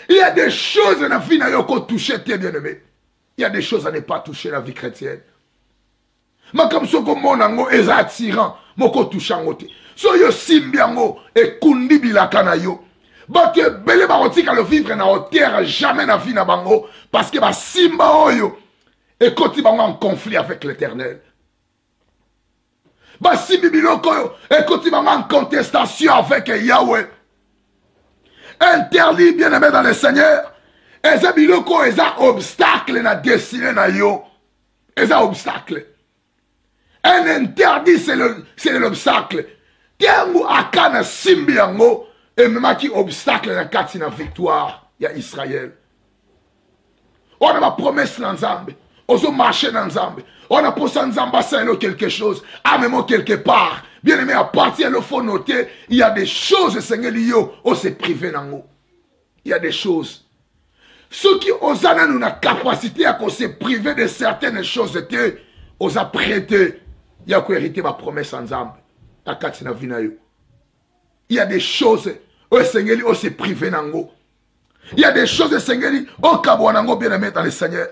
il y a des choses na vie na yo okotouche te bien aimé il y a des choses à ne pas toucher la vie chrétienne makambo soki omona yango eza attirant moko touche yango te so yo osimbi yango ekundi bilaka na yo bato ebele bakotika le vivre na hauteur jamais na vie na bango parce que basimba oyo ekoti bango en conflit avec l'éternel basimbi biloko oyo ekoti bango en contestation avec yahweh interdit bien aimé dans le seigneur eza biloko oyo eza obstacle na destine na yo eza obstacle un interdit c'est l'obstacle ntango akana asimbi yango ememaki obstacle na kati na victoire ya israel wana bapromese na nzambe ozomarche na nzambe wana mposa nzambe asalelo quelque chose amemo quelque part bien aimé aparti ya lofo note ya des choses esengeli yo ose prive nango il y a des choses soki oza nanu na capacité ya ko se priver de certaines choses te oza prête ya ko hériter bapromesse ya nzambe na kati na vi na yo il y a des choses oyo esengeli o se priver nango il y a des choses esengeli okabwa nango bien aime dans le seigneur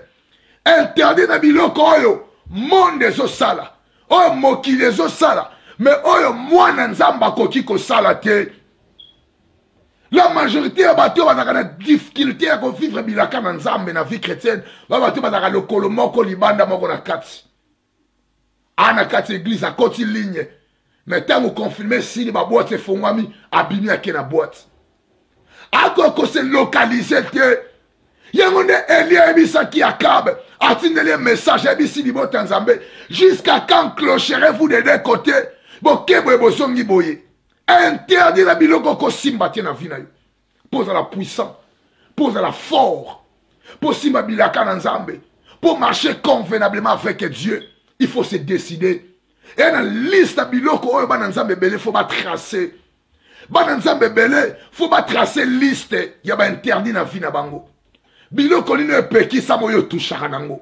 interdit na biloko oyo monde ezosala oyo mokili ezosala me oyo mwana nzambe akoki kosala te la majorité ya bato oyo bazalaka na difficulté ya kovivre bilaka na nzambe na vie chrétienne ba bato bazalaka lokolo moko libanda moko na kati a na kati ya eglise akoti ligne me ntango confirme esili baboite efongwami abimi ake na boite akoki kose localize te yango nde elie ayebisaki akabe atindeli ye message ayebisi libota nzambe jusqu'à quand clocherez vous de deux côté bokeboye bozongi boye interdire biloko okosimba te na vie na yo mpo ozala puissant mpo ozala fort mpo osimba bilaka na nzambe mpo marcher convenablement avec dieu il faut se décider e na liste ya biloko oyo bana nzambe ebele fo batrace bana nzambe ebele fo batrace liste ya bainterdit na vie na bango biloko nini epekisama oyo otushaka nango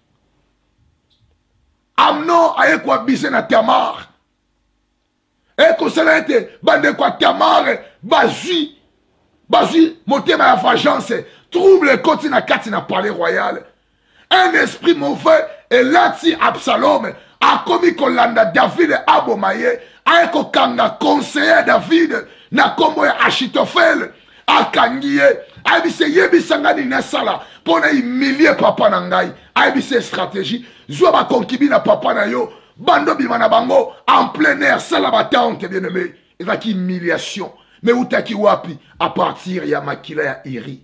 amnon aye koabuse na tamar ekosala ete bandeko ya tamar bazwi bazwi motema ya vengeance trouble ekoti na kati na palais royal un esprit mauvais elati absalome akomi kolanda davide aboma ye aye kokanga conseiller davide na nkombo ya achitofele akangi ye ayebisa eyebisa ngai nini nasala mpo na humilie papa na ngai ayebisa ye stratégie zwa bakonkibi na papa na yo bando bima na bango en plein air sala batente bien aimé ezalaki humiliation me eutaki wapi a partir ya makila ya iri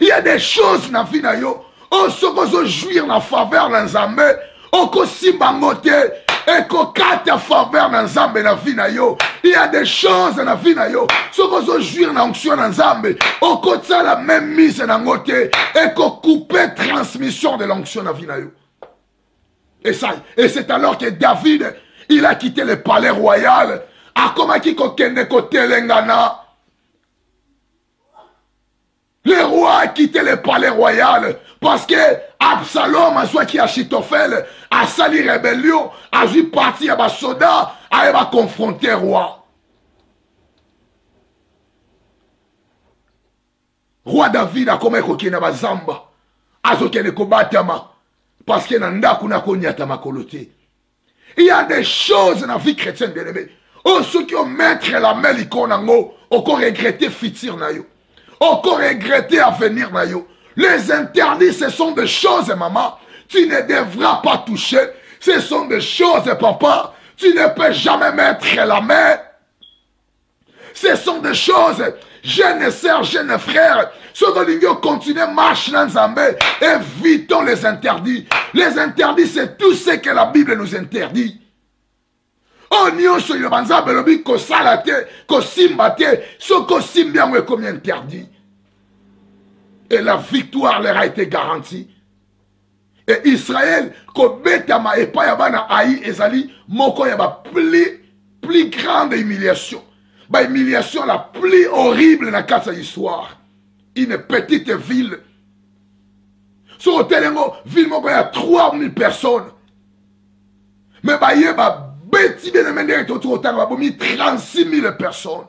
il y a des choses na vie na yo oyo oh, soki ozojouir na faveur na nzambe okosimba yango te ekokata faveur na nzambe na vie na yo il y a des choses na vie na yo soki ozojouir na onction na nzambe okosala même mise na yango te ekokoupe transmission de l'onction na vie na yo et ça et c'est alors que david il a quitté le palais royal akomaki kokende kotelengana Le roi a quitté le palais royal parce que Absalom azwaki Achitophel asali rébellion azwi parti ya basoda aye baconfronte roi roi david akomaki kokende na bazamba azokende kobatama parce que na ndako nakonyata makolo te Il y a des choses dans la vie chrétienne bien-aimée. Oh, ceux qui ont mettre la main l'icône en haut, ont regretté fitir na yo. encore regretter à venir là les interdits ce sont des choses maman tu ne devras pas toucher ce sont des choses papa tu ne peux jamais mettre la main ce sont des choses jeune sœur jeune frère soki olingi ocontinue marche na nzambe évitons les interdits les interdits c'est tout ce que la bible nous interdit oyo oh, nyonso liloba nzambe elobi kosala te kosimba te soki osimbi yango ekomi interdit et la victoire leur a été garantie e israel kobetama epai ya bana ai ezali moko ya bapli plus grande humiliation bahumiliation la plus horrible na kati ya histoire une petite ville soki oteli yango ville moko ya 3000 personnes me baye babeti bene me ndenge totikotanga babomi 36 000 personnes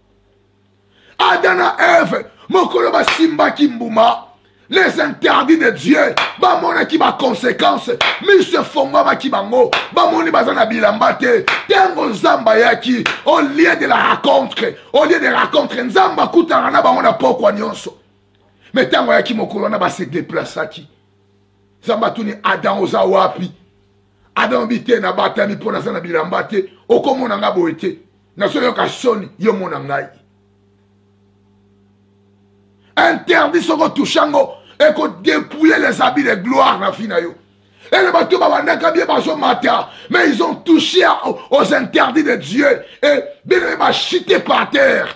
adam na eve mokolo basimbaki mbuma les interdits de dieu bamonaki baconséquence miso efongwamaki bango bamoni baza na bilamba te ntango nzambe ayaki au lieu de la rencontre au lieu de rencontre nzambe akutana na bango na pokwa nyonso me ntango ayaki mokolo wana base deplaceaki nzambe atuni adam oza wapi adobi te nabatami mpo naza na bilamba te okomona ngai boye te nazoyoka soni yo mona ngai interdit soko touche yango ekodepouille les habits de gloire na vie na yo Et les bateaux babandaka bien bazo mata. Mais ils ont touché aux interdits de Dieu. Et bien ils m'a chité par terre.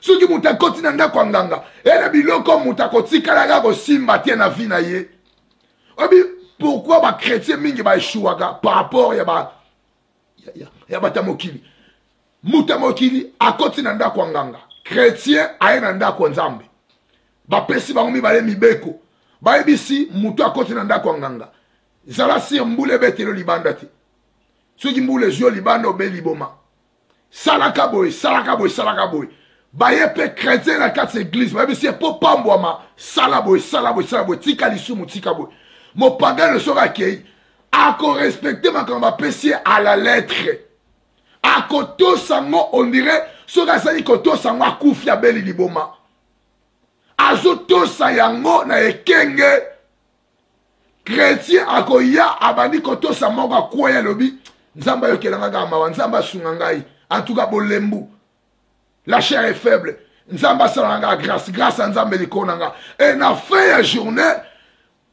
soki moto akoti na ndako ya nganga e na biloko moto akotikala kaka kosimba te na vi na ye obi pourkui bachrétien mingi baeshuwaka par rapport ya ba ya, ya, ya bata mokili moto ya mokili akoti na ndako ya nganga chrétien aye na ndako ya nzambe bapesi bango mibale mibeko bayebisi moto akoti na ndako ya nganga zala sire mbula ebetelo libanda te soki mbula ezwi yo libanda obeli boma salaka boye salaka boye salaka boye baye mpe chrétien na kati ya eglize bayebisi ye mpo pambwama sala boye sala boye sala boye tika lisumu tika boye mopagano soki akei akorespecte makambo apesi ye à la lettre akotosa yango ondire soki azali kotosa yango akufi abeli liboma azotosa yango na ekenge chrétien akoya abandi kotosa moko akwei alobi nzambe ayokela ngai kaka mawa nzambe asunga ngai antuka bolembu la chair est faible nzambe asalaka ngai grâce grâce ya nzambe likolo na ngai e na fin ya journée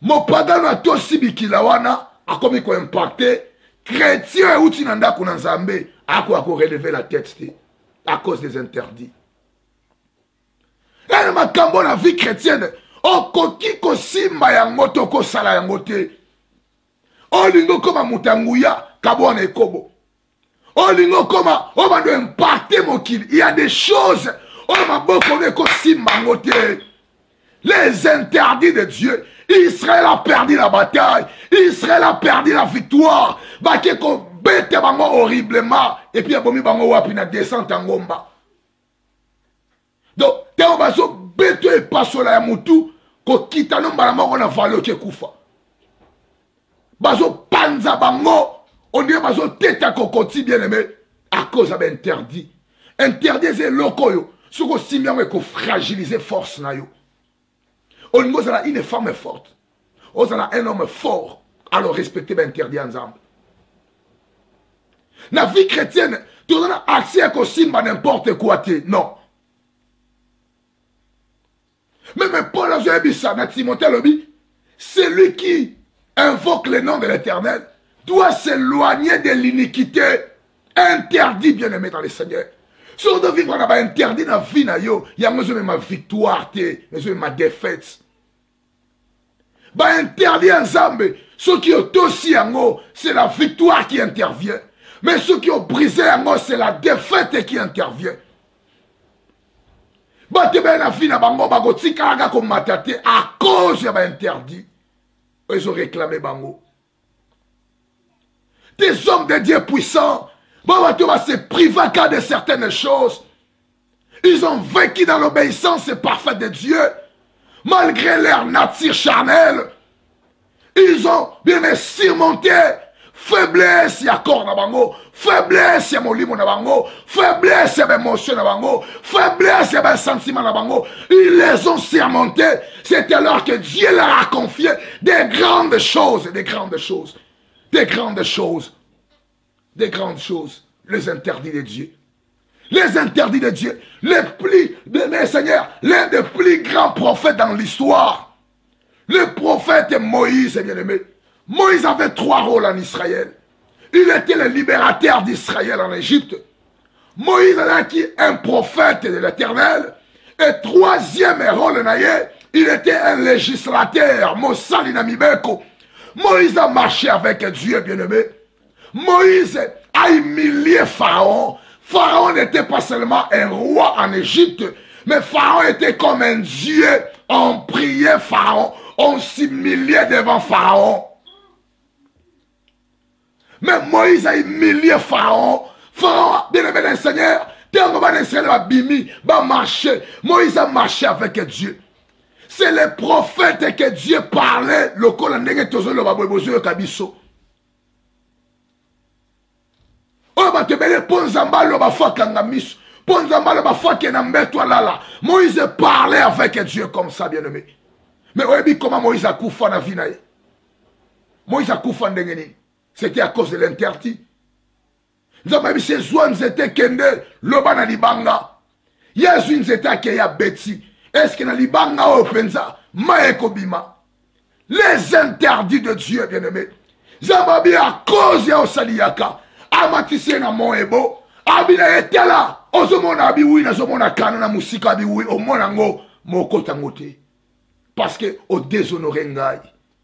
mopagano atosi bikila wana akomi koimpacte chrétien euti na ndako na nzambe akoya koreleve la tete te à cause des interdits ene makambo na vie chrétienne okoki kosimba yango to kosala yango te olingi okoma moto ya nguya kabwa na ekobo olingi okoma obando imparte mokili ya des choses oyo maboko no ekosimba yango te les interdits de dieu israel a perdu la bataille israel a perdu la victoire bake kobeta bango horriblement epuis abomi bango wapi na descente ya ngomba donc ntango bazobeto epasola ya motu kokita no mbala moko na valoki ekufa bazopanza bango ondire bazoteta kokoti bien aime à cause ya bainterdit interdit eza eloko oyo soki osimbi yango ekofragilize force na yo olingi ozala une femme forte ozala un homme fort alors respecte bainterdit ya nzambe na vie chrétienne toza na accès ya kosimba n'importe quoi te non meme paul azo yebisa na timothée alobi celui qui invoque le nom de l'éternel doit s'éloigner de l'iniquité interdit bien aimé dans le seigneur soki ozovivre na bainterdit na vie na yo yango ezomema victoire te ezomema défaite bainterdit ya nzambe soki otosi yango c'est la victoire qui intervient mais soki obrise yango c'est la défaite qui intervient bato ebele na vie na bango bakotikalaka komata te à cause ya bainterdit oyo ezoreklame bango des hommes de dieu puissants bon vas se priver de certaines choses ils ont vécu dans l'obéissance parfaite de dieu malgré leur nature charnelle ils ont bien surmonté faiblesse ya corps na bango faiblesse mon molimo na bango faiblesse ya émotion faiblesse c'est mon ils les ont surmontés c'est alors que dieu leur a confié des grandes choses des grandes choses des grandes choses des grandes choses les interdits de dieu les interdits de Dieu, les plis de mes seigneurs, l'un des plus grands prophètes dans l'histoire, le prophète Moïse, bien aimé. Moïse avait trois rôles en Israël. Il était le libérateur d'Israël en Égypte. Moïse était un prophète de l'éternel. Et troisième rôle, il était un législateur. Moïse a marché avec Dieu, bien-aimé. Moïse a humilié Pharaon. Pharaon n'était pas seulement un roi en Égypte, mais Pharaon était comme un dieu. On priait Pharaon, on s'humiliait devant Pharaon. Mais Moïse a humilié Pharaon. Pharaon, bien aimé le Seigneur, tant que Israël va bimi, va marcher. Moïse a marché avec Dieu. C'est les prophètes que Dieu parlait. Le col en est tous le baboué le kabiso. oyo bato ebele mpo nzambe aloba fo akanga miso mpo nzambe aloba fo ake na mbeto alala moïse parle avec dieu comme ça bien aimé mais oyebi koma moïse akufa na vi na ye moïse akufa ndenge nini c'était à cause de l'interdit nzambe ayebisi ye zwa nzete kende loba na libanga ye azwi nzete akei abeti eske na libanga oyo mpenza mai ekobima les interdits de dieu bien aimé nzambe abi ya cause ya osali yaka amatisi ye na mo ebo abi na ye tala ozomona abi wi nazomona kana na mosika abi wi omona yango mokota yango te parce que odeshonore ngai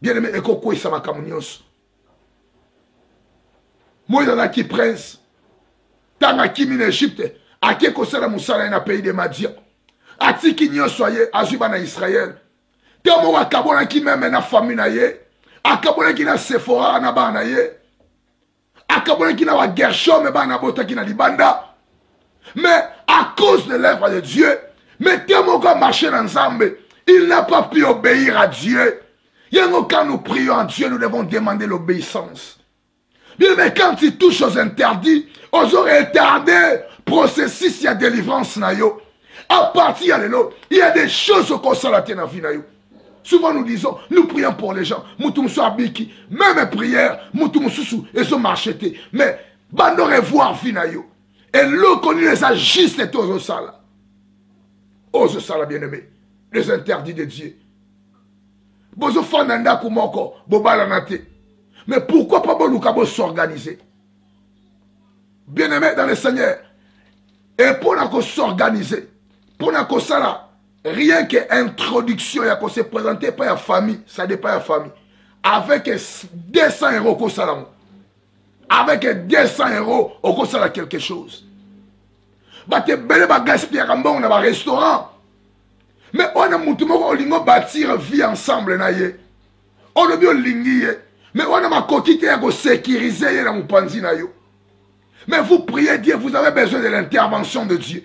bien aime ekokwesa makambo nyonso moi ezalaki prince ntango akimi na egypte ake kosala mosala ye na pays de madia atiki nyonso aye azwi bana israele te moko akabolaki meme na famille na ye akabolaki na sephora na bana na ye akabolaki na bagershome bana abotaki na libanda mais à cause de l'œuvre de dieu mais te moko amarche na nzambe il n'a pas pu obéir à dieu yango quand nous prions à dieu nous devons demander l'obéissance bien mais quand tu touches aux interdits ozo retarder processus ya délivrance na yo à partir ya lelo il y a des choses okosala te na vie na yo souvent nous disons nous prions pour les gens mutu mosusu abiki meme prière mutu mosusu ezo marche te mais bando revoir vie na yo eloko nini eza juste te ozosala ozosala bien aimé les interdits de dieu bozofanda ndako moko bobalana te mais pourquoi pas boluka bosorganiser bien aimé dans le seigneur et mpo na kosorganiser mpo na kosala rien que introduction ya kose présente epai ya famille ça dépend ya famille avec 200 euros okosala yango avec 200 euros okosala quelque chose bato ebele bagaspillaka mbongo na barestaurant mais wana motu moko olingi obatire vie ensemble na ye olobi olingi ye mais wana makoki te ya kosekirize ye na mopanzi na yo mais vous priez dieu vous avez besoin de l'intervention de dieu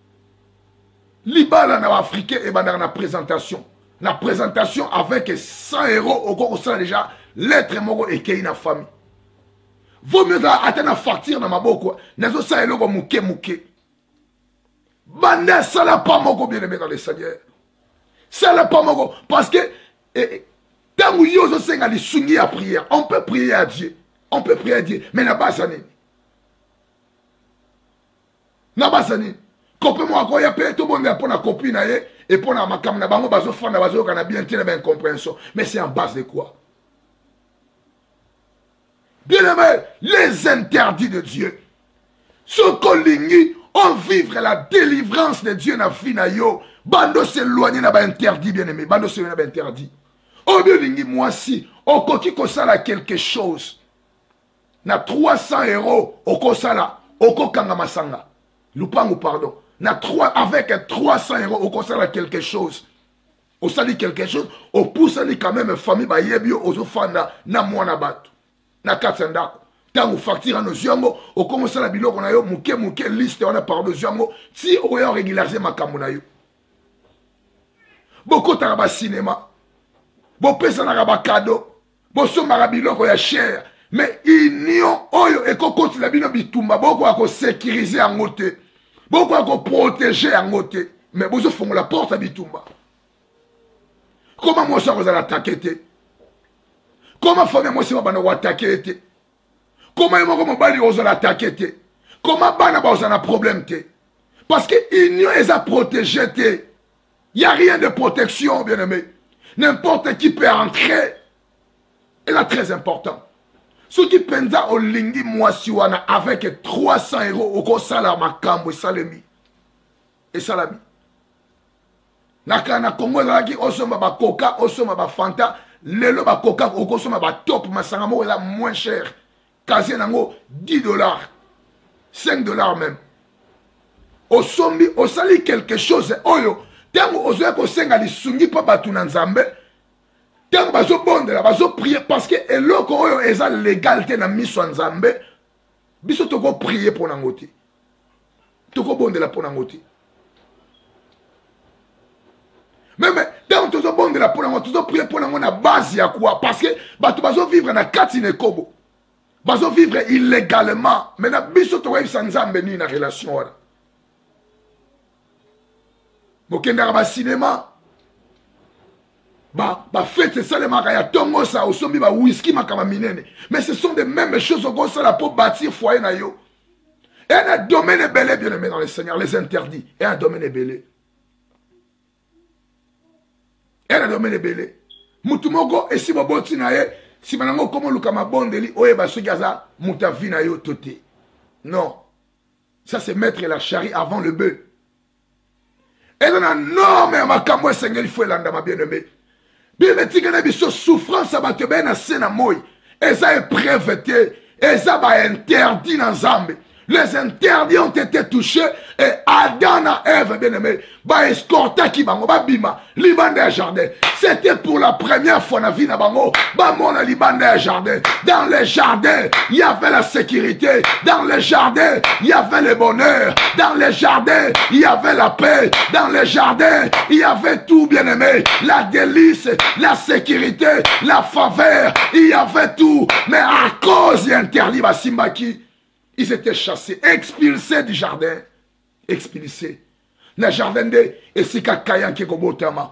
libala na baafricain ebandaka na présentation na présentation avec 100 euros okoki kosala déjà lettre moko ekei na famille vaut mieux ezala ata na facture na maboko nazosala eloko moke moke banda asala pa moko bien aimé dans le seigneur sala pa moko parce que ntango eh, eh, yo ozosenga lisungi ya prière on peut prier à dieu on peut prier à dieu mais na basa nini na bazani kope moko akoya mpe tobondela mpo na kopi na ye e mpo na makambo na bango bazofanda bazoyokana bien te na baincompréhension mais c'est en base de quoi bien aimé les interdits de dieu soki olingi on vivre la délivrance de dieu na vie na yo bando s'éloigner na bainterdit bien aimé bando s'éloigner na bainterdit oyo olingi mwasi okoki kosala quelque chose na 300 euros okosala okokanga masanga lupangu pardon na 3 avec 300 euros okosala quelque chose osali quelque chose opusani quand même famille bayebi yo ozofanda na mwana bato na kati ya ndako ntango facture ano ozwi yango okomi osala biloko na yo moke moke liste wana pardon ozwi yango ti okoya oregularize makambo na yo bokotaka basinema bopesanaka bakado bosombaka biloko ya chere me union oyo ekokotela bino bitumba bokoka kosekirize yango te bokoka koprotege yango te me bozofongola porte ya bitumba koma mwasi akozala atake te koma fami ya mwasi babanda koatake ye te koma ye moko mobali ozala atake te koma bana baozala na problème te parce que union eza protege te Il n'y a rien de protection, bien aimé. N'importe qui peut entrer. Et là, très important. Ceux qui pensent au lingi moisiwana avec 300 euros au cours salaire makambo et salami. Et salami. Nakana Congo ezalaki osomba ba coca, osomba ba fanta, lelo ba coca okosomba ba top masanga moko eza moins cher. casier nango 10 dollars 5 dollars même osombi osali quelque chose oyo ntango ozoya kosenga lisungi mpo bato na nzambe ntango bazobondela bazoprie parce que eloko oyo eza legal te na miso ya nzambe biso tokoprie mpo nango te tokobondela mpo na yango te meme ntango tozobondela mpo na yango tozoprie mpo na yango na base ya kwa parce que bato bazovivre na kati na ekobo bazovivre illegalement mai na biso tokoyebisa nzambe nini na relation wana bokendaka basinema bafete ba esalemaka ya tongosa osombi bawiski makama minene mais ce sont de meme chose okosala mpo bâtir foyer na yo Et un domaine belé, bien aimé dans le Seigneur, les interdits. Et un domaine belé. Et un domaine belé. Mutu moko esi boboti na ye nsima nango okoma oluka mabondeli oyeba soki aza moto avi na yo to te non ça c'est mettre la charrie avant le bœuf eza na norme ya makambo esengeli fo elandama bien aimé bible etika na biso souffrance ya bato ebele na se na moi eza epreuve te eza bainterdit na nzambe les interdits ont été touchés et adam na eve bien aimé baescortaki bango babima Libanais jardin C'était pour la première fois dans la vie bango, va mon Libanais jardin. Dans les jardins, il y avait la sécurité. Dans les jardins, il y avait le bonheur. Dans les jardins, il y avait la paix. Dans les jardins, il y avait tout, bien-aimé. La délice, la sécurité, la faveur, il y avait tout. Mais à cause d'interdit, va simbaki. Ils étaient chassés, expulsés du jardin. expulse na jardin nde esika kaya ake kobotama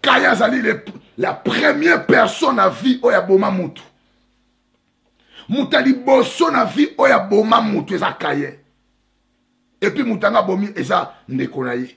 kaya azali le, la première personne na vie oyo aboma mutu moto ya liboso na vie oyo aboma moto eza kaye epuis moto yango abomi eza ndeko na ye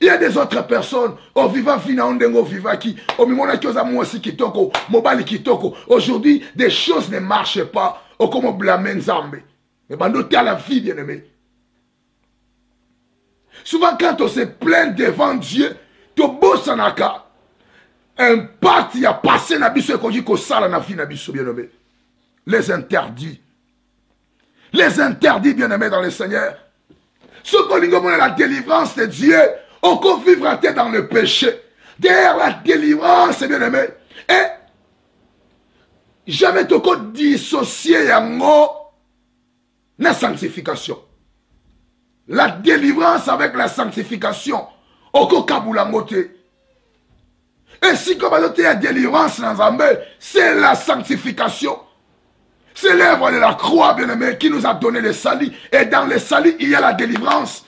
il y a des autres personnes oviva vie na yo ndenge ovivaki omimonaki oza mwasi kitoko mobali kitoko aujourd'hui des choses ne marche pas okoma oblame nzambe mais bando otala vie bien aimé souvent quand on se plaint devant dieu tobosanaka impact ya passé na biso ekoki kosala na vie na biso bien nommé les interdits les interdits bien aimé dans le seigneur soki olingi omona la délivrance de dieu oko vivre te dans le péché derrière la délivrance bien aimé et jamais toko dissocier yango na sanctification la délivrance avec la sanctification okokabula yango te Et si comme la délivrance dans c'est la sanctification. C'est l'œuvre de la croix, bien-aimé, qui nous a donné le salut Et dans le salut il y a la délivrance.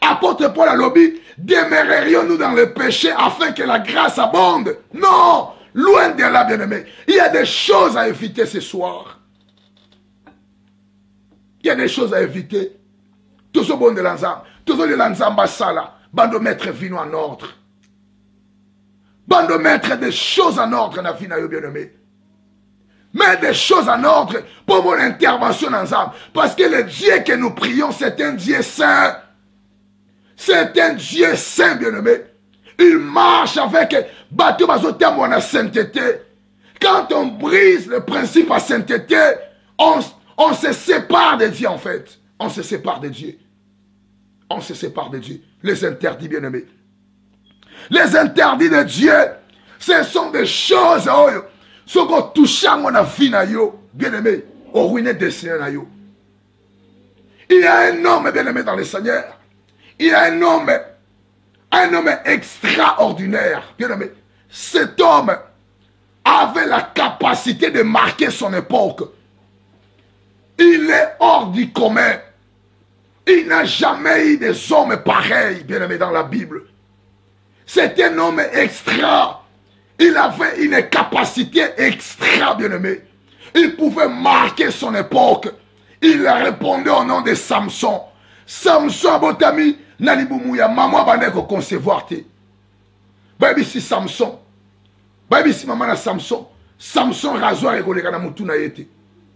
Apporte pas la lobby, demeurerions-nous dans le péché afin que la grâce abonde Non Loin de là, bien-aimé. Il y a des choses à éviter ce soir. Il y a des choses à éviter bon de tozobondela bah, ça. là, bande de maître vino en ordre mettre des choses en ordre na vie yo bien-aimé mais des choses en ordre pour mon intervention dans Parce que le Dieu que nous prions, c'est un Dieu saint. C'est un Dieu saint, bien-aimé. Il marche avec bateau à la sainteté. Quand on brise le principe à sainteté, on, on se sépare de Dieu en fait on se sépare de Dieu. On se sépare de Dieu. Les interdits, bien-aimés. Les interdits de Dieu, ce sont des choses, oh, ce qu'on touche à mon avis, bien-aimé, au ruiné des Seigneurs. Il y a un homme, bien-aimé, dans le Seigneur. Il y a un homme, un homme extraordinaire, bien-aimé. Cet homme avait la capacité de marquer son époque. Il est hors du commun. Il n'a jamais eu des hommes pareils, bien aimé dans la Bible. C'est un homme extra. Il avait une capacité extra, bien aimé. Il pouvait marquer son époque. Il répondait au nom de Samson. Samson abotami na libumu ya mama abandaki koconcevoir te bayebisi samson bayebisi mama na samson samson rasoir ekoleka na motu na ye te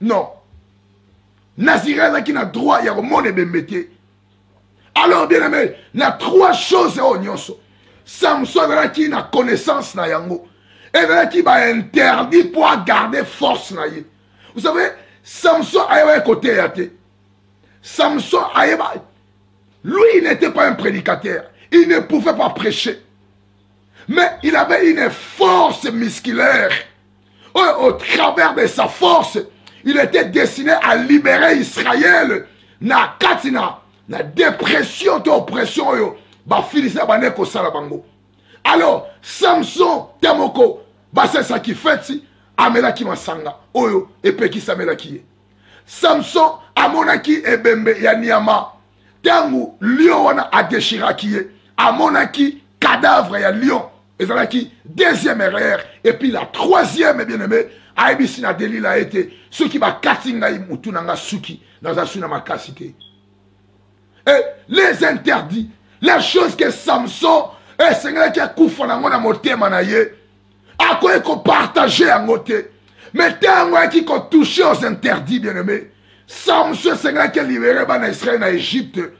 non nazira azalaki na droit ya komona ebembe te alors bien aimé na trois choses oyo nyonso samson azalaki na connaissance na yango ezalaki bainterdit mpo agarde force na ye vous savez samson ayebaki koteya te samson ayeba lui il n'était pas un prédicateur il ne pouvait pas prêcher mais il avait une force musculaire au travers de sa force il était destiné à libérer israël na kati na na dépression to oppression oyo bafilistin bande kosala bango alors samson te moko basalisaki feti amelaki masanga oyo epekisamelaki ye samson amonaki ebembe ya niama ntango lion wana adeshiraki ye amonaki cadavre ya lion ezalaki deuxième erreur et puis la troisième bien aimé ayebisi na delila ye te soki bakati ngai motu na nga suki naza su na makasi te et les interdits la chose que samson esengelaki akufa na yango na motema na ye akoki kopartage yango te mais ntango ayaki kotouche aux interdits bien aimé samson esengelaki elibere bana israele na egypte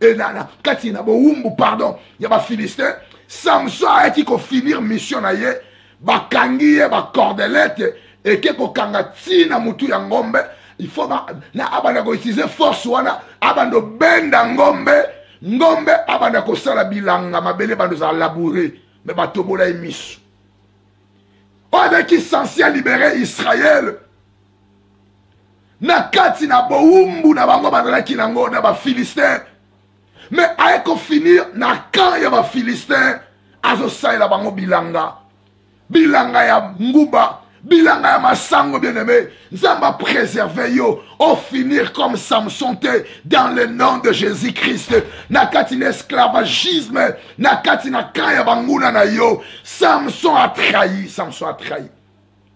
e na, na kati na bowumbu pardon ya bafilistin samson ayaki kofinir mission na ye bakangi ye bacordelete eke kokanga ti na motu ya ngombe il faut na abanda koutilize force wana abanda obenda ngombe ngombe abanda kosala bilanga mabele banda ozala laboure me batobola ye miso oyo azalaki sensi ya libere israele na kati na bowumbu na bango bazalaki nango na bafilistin me aye kofinir na camp ya bafilistin azosalela bango bilanga bilanga ya nguba bilanga ya masango bien aimé nzambe apréserve yo ofinir comme samson te dans le nom de jésus christ na kati na esclavagisme na kati na camp ya banguna na yo samson atrahi samson atrahi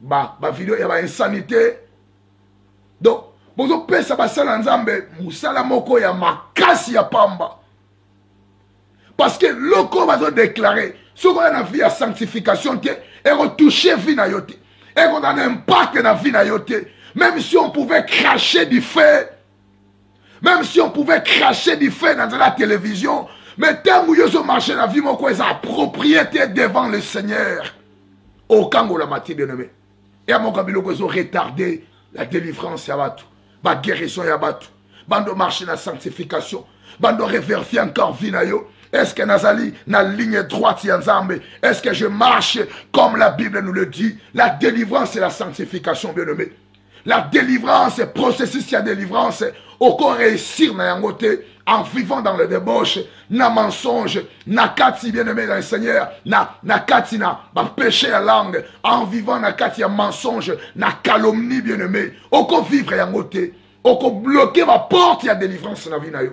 ba ba video ya ba insanité donc bozo pesa basala ya nzambe mosala moko ya makasi ya pamba parce que loko bazo déclare soki oya na vie ya sanctification te ekotouche vie na yo te ekozala na impact na vie na yo te même si on pouvait cracher du feu même si on pouvait cracher du feu dans la télévision mais ntango yo ozomarche na vie moko eza approprié te devant le seigneur okangolama te bien aimé ya moko ya biloko ezo retarde la délivrance ya bato baguérison ya bato bando marche na sanctification bando reverifie encore vie na yo Est-ce que Nazali, la ligne droite Yanzambe Est-ce que je marche comme la Bible nous le dit La délivrance et la sanctification, bien aimé. la délivrance processus ya délivrance oko réussir na yango te en vivant dans le débauche na mensonge na kati bien aimé dans le seigneur na, na kati na bapéché ya langue en vivant na kati ya mensonge na calomnie bien aimé oko vivre yango te okobloke baporte ya délivrance na vie na yo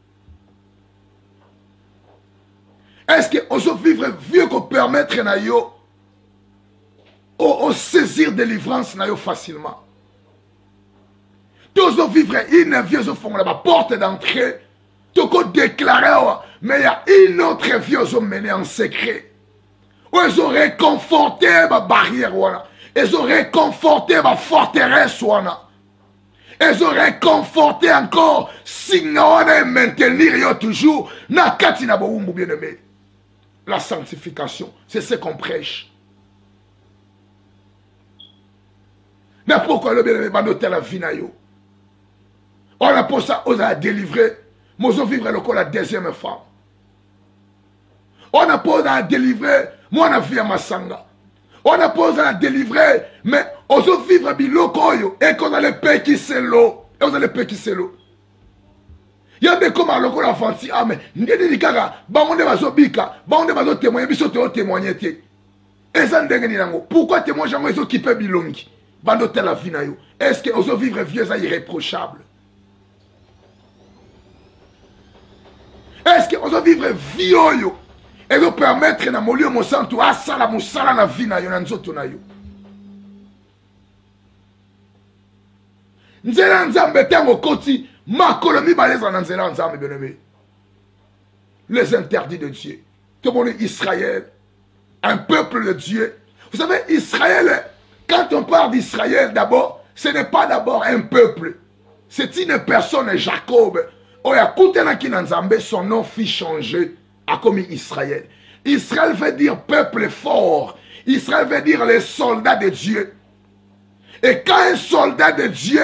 est-ce que ozo vivre vieux ko permettre na yo o, o saisir délivrance na yo facilement tozo vivre une vie ozofongola baporte d'entrée toko déclare awa mais ya une autre vie ozomene en secret oyo ezo réconforte babarrière wana ezo réconforte baforteresse wana ezo reconforte encore singa wana emaintenir yo toujours na kati na bowumbu bien aimé la sanctification c'est ce qu'on prêche na pokwa lobi na mibanda otala vi na yo wana mposa ozala délivre mozo vivre lokola deuxième femme on a posé à délivrer moi na vie ya masanga on a posé à délivrer mais ozo vivre biloko oyo ekozala epekiselo ekozala epekiselo ya nde ekoma lokola fanti ame nde nini kaka bango nde bazobika bango nde bazotemoigne biso toyotemoigne te eza ndenge nini yango pourkui temoigne yango ezokipe bilongi bando tala vi na yo est ce que ozovivre vie eza irréprochable est ce que ozo vivre vie oyo ezo permettre na molio mosantu asala mosala na vie na yo na nzoto na yo nzela ya nzambe ntango okoti makolo mibale ezala na nzela ya nzambe benebe les interdits de dieu tomoni israel un peuple de dieu vous savez israël quand on parle d'israël d'abord ce n'est pas d'abord un peuple c'est une personne jacob oh, son nom fit changer commis israël israël veut dire peuple fort israël veut dire les soldats de dieu et quand un soldat de dieu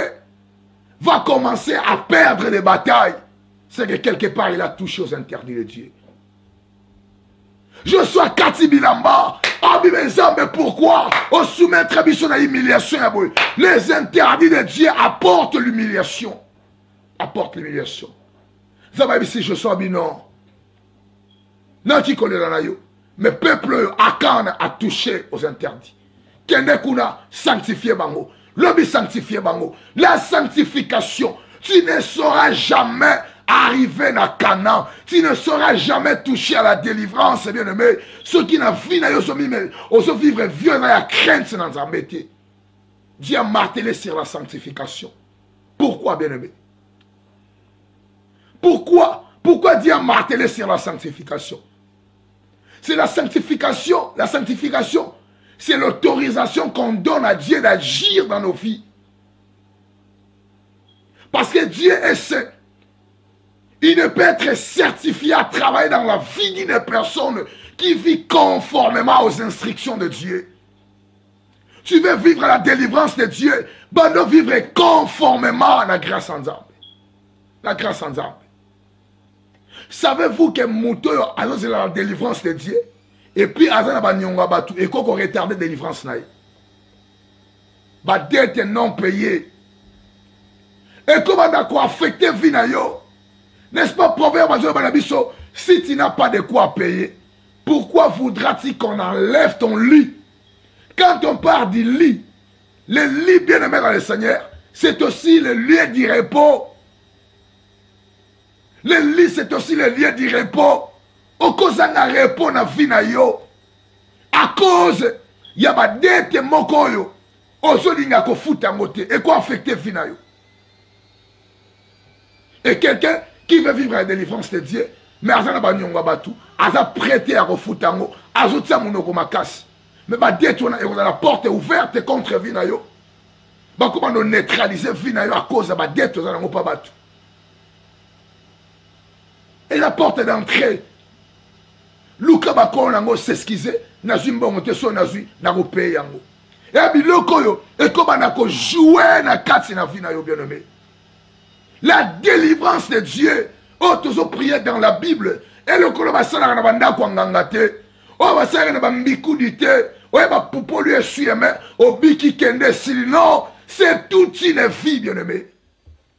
va commencer à perdre des batailles, c'est que quelque part il a touché aux interdits de Dieu. je suis akati bilamba abima ah, nzambe pourquoi osoumettre biso na humiliation ya boye les interdits de dieu apporte l'humiliation apporte l'humiliation nzambe ayebisi je sois bino naki kolela na yo mais peuple oyo akana atouche aux interdits kende kuna sanctifie bango lobi sanctifie bango la sanctification tu ne sauras jamais arriver na Canaan, tu ne seras jamais touché à la délivrance, bien-aimé. Ceux qui n'ont vu na yosomi, mais oso vivre vieux na ya crainte dans un métier. Dieu a martelé sur la sanctification. Pourquoi, bien-aimé Pourquoi Pourquoi Dieu a martelé sur la sanctification C'est la sanctification, la sanctification c'est l'autorisation qu'on donne à Dieu d'agir dans nos vies. Parce que Dieu est saint. Il ne peut être certifié à travailler dans la vie d'une personne qui vit conformément aux instructions de Dieu. Tu veux vivre la délivrance de Dieu, ben de vivre conformément à la grâce en La grâce en savez-vous que moto oyo azozela la délivrance de dieu epuis aza na baniongo ya bato ekoki koretarde délivrance na ye badete non paye ekobanda koaffecte vie na yo n'est-ce pas proverbe azoloba na biso si tu n'as pas de quoi payer pourquoi voudras-tu qu'on enlève ton lit quand on part du lit le lit bien aimé dans le seigneur c'est aussi le lieu du repos le lit c'est aussi le lieu du repos okozanga repos na vie na yo à cause ya badete moko oyo ozolinga kofuta yango te ekoaffecte vie na yo et quelqu'un qui veut vivre la délivrance de dieu mais aza na banyongo ya bato aza prete ya kofuta yango azotia monoko makasi mais badete wana ekozala porte ouverte contre vie na yo bakoma no neutralise vie na yo à cause ya badete oza nango mpa bato eza porte d'entrée luka bakolo na yango s'excuse nazwi mbongo te soki nazwi nakopeye yango ya biloko oyo ekoba na kojoue na kati na vie na yo bien nommé la délivrance de dieu oyo oh, tozoprie dans la bible eloko oyo basalaka na bandako ya nganga te oyo oh, basalaka na bambikudi te oyo oh, bapupoli esuyeme obiki kende esili non c'est toute une vie bien aimé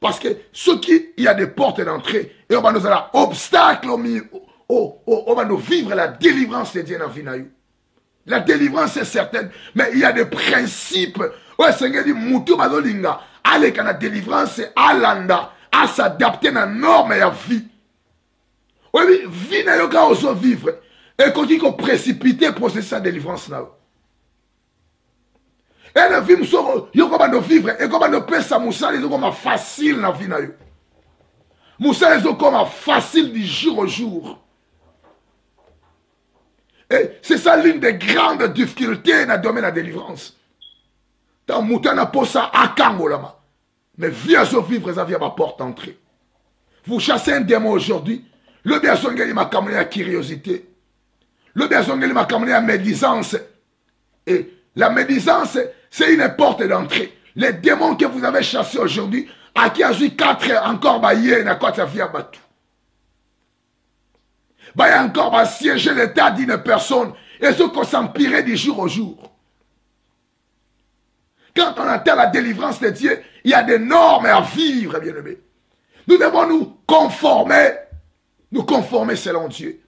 parce que soki il y a des portes d'entrée et on va nous avoir obstacle au milieu oh, oh, on va nous vivre la délivrance de Dieu dans vie la délivrance est certaine mais il y a des principes oyo esengeli mutu bazolinga aleka na délivrance alanda asadapte na norme ya vie oyebi vie na yo kaka ozovivre ekoki koprécipite processus ya délivrance na yo e na vie mosusu oko- yo kobanda ovivre ekobanda opesa mosala ezokoma facile na vie na yo mosala ezokoma facile du jour au jour et c'est ça l'une des grandes difficultés na domaine ya délivrance ntango moto ana mposa akangolama mais vie azovivre eza vie ya baporte entrée vous chassez un démon aujourd'hui lobi azongeli makambo na ya curiosité lobi azongeli makambo na ya médisance et la médisance c'est une porte d'entrée les démons que vous avez chassés aujourd'hui qui a eu 4 encore bah, à akoti bah, Il y a encore bah, siéger l'état d'une personne et ce qu'on s'empirait du jour au jour quand on atteint la délivrance de Dieu, il y a des normes à vivre, bien-aimés. Nous devons nous conformer, nous conformer selon Dieu.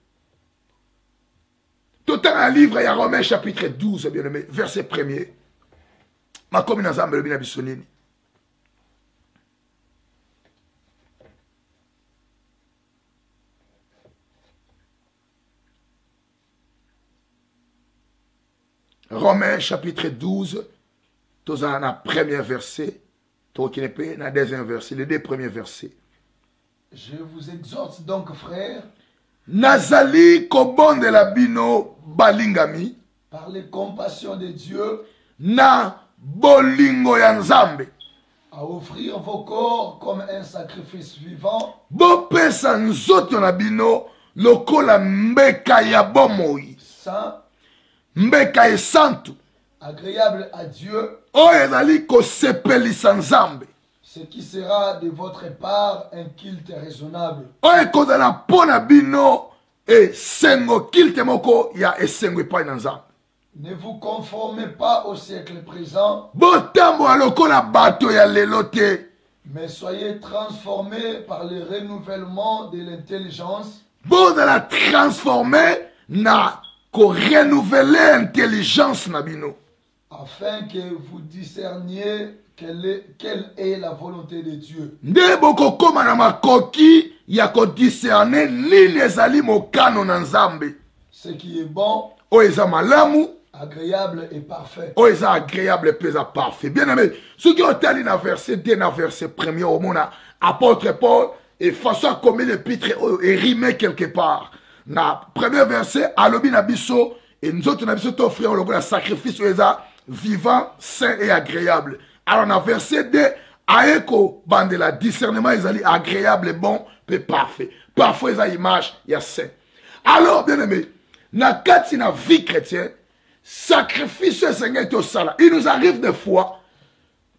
totanga na livre ya romain chapitre 12 bien aimé verset premier makomi na nzambe elobi na biso nini romain chapitre 12 tozala na premier verset tokokende mpe na deuxième verset les deux premiers versets Je vous exhorte donc, frère. Nazali kobondela bino balingami. Par les compassions de Dieu. Na bolingo ya Nzambe. À offrir vos corps comme un sacrifice vivant. Bopesa nzoto na bino lokola mbeka ya bomoi. Saint. Mbeka esantu. Agréable à Dieu. Oyo ezali kosepelisa Nzambe. Ce qui sera de votre part un culte raisonnable. oyo ekozala mpo na bino esengo kilte moko ya esengo epai na nzambe Ne vous conformez pas au siècle présent, botambola lokola bato ya lelo te mais soyez transformés par le renouvellement de l'intelligence bozala transforme na korenouvele intelligence na bino afin que vous discerniez quelle est, quelle est la volonté de Dieu. Nde bokokoma na makoki ya kodiscerne nini ezali mokano na Nzambe. Ce qui est bon. Oyo eza malamu. Agréable et parfait. Oyo eza agréable mpe eza parfait. Bien aimé, soki otali na verset 2 na verset premier omona apôtre Paul et façon akomi l'épître oyo erime quelque part. Na premier verset alobi na biso e nzoto na biso toofri yango lokola sacrifice oyo eza vivant saint et agréable alors na verset 2 aye kobandela discernement ezali agréable bon mpe parfait parfois eza image ya saint alors bien aimé na kati na vie chrétienne sacrifice esengeli tosala il nous arrive des fois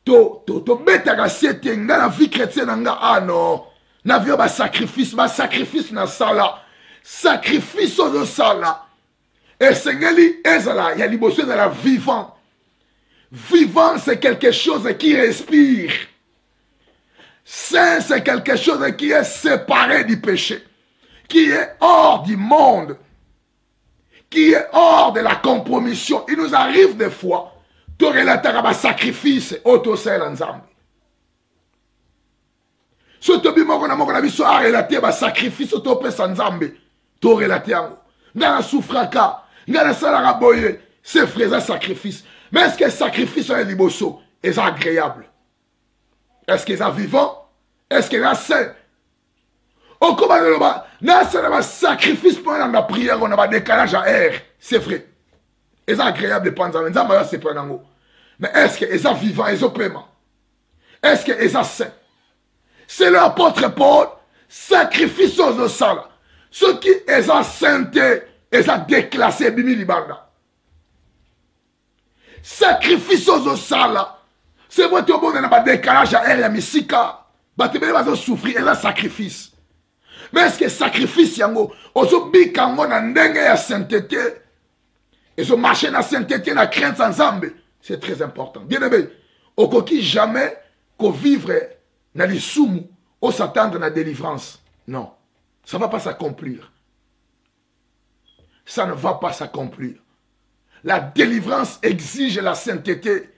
to to tobetaka se te nga na vie chrétien na nga ah non na vie basacrifice basacrifice nasala sacrifice oyo osala esengeli ezala ya liboso ezala vivant vivant c'est quelque chose qui respire saint c'est quelque chose qui est séparé du péché qui est hors du monde qui est hors de la compromission il nous arrive des fois torelataka basacrifice oyo tosalela nzambe so tobi moko na moko na biso arelate basacrifice oyo topesa nzambe torelate yango ngai nasufraka ngai nasalaka boye se fre eza sacrifice mais est ce que sacrifice oyo ya liboso eza agréable est ce que eza vivant est ce que eza saint okoma loloba nasala basacrifice mpo nalanda prière wana badécalage ya aire c'est vrai eza agréable epa nzambe nzambe ayo asepela nango mais est ce que eza vivant ezopema est ce que eza saint c'est le apôtre paul sacrifice oyo ozosala soki eza saint te eza déclasse ebimi libanda sacrifice ozosala c'est vrai tobonda na badécalage ya aire ya misika bato ebele bazosouffrir eza sacrifice mais est ce que sacrifice yango ozobika yango na ndenge ya saintete ezomarche na saintete na crainte ya nzambe c'est très important bien aimé okoki jamais kovivre na lisumu osatendre na délivrance non ça va pas s'accomplir Ça ne va pas s'accomplir. La délivrance exige la sainteté.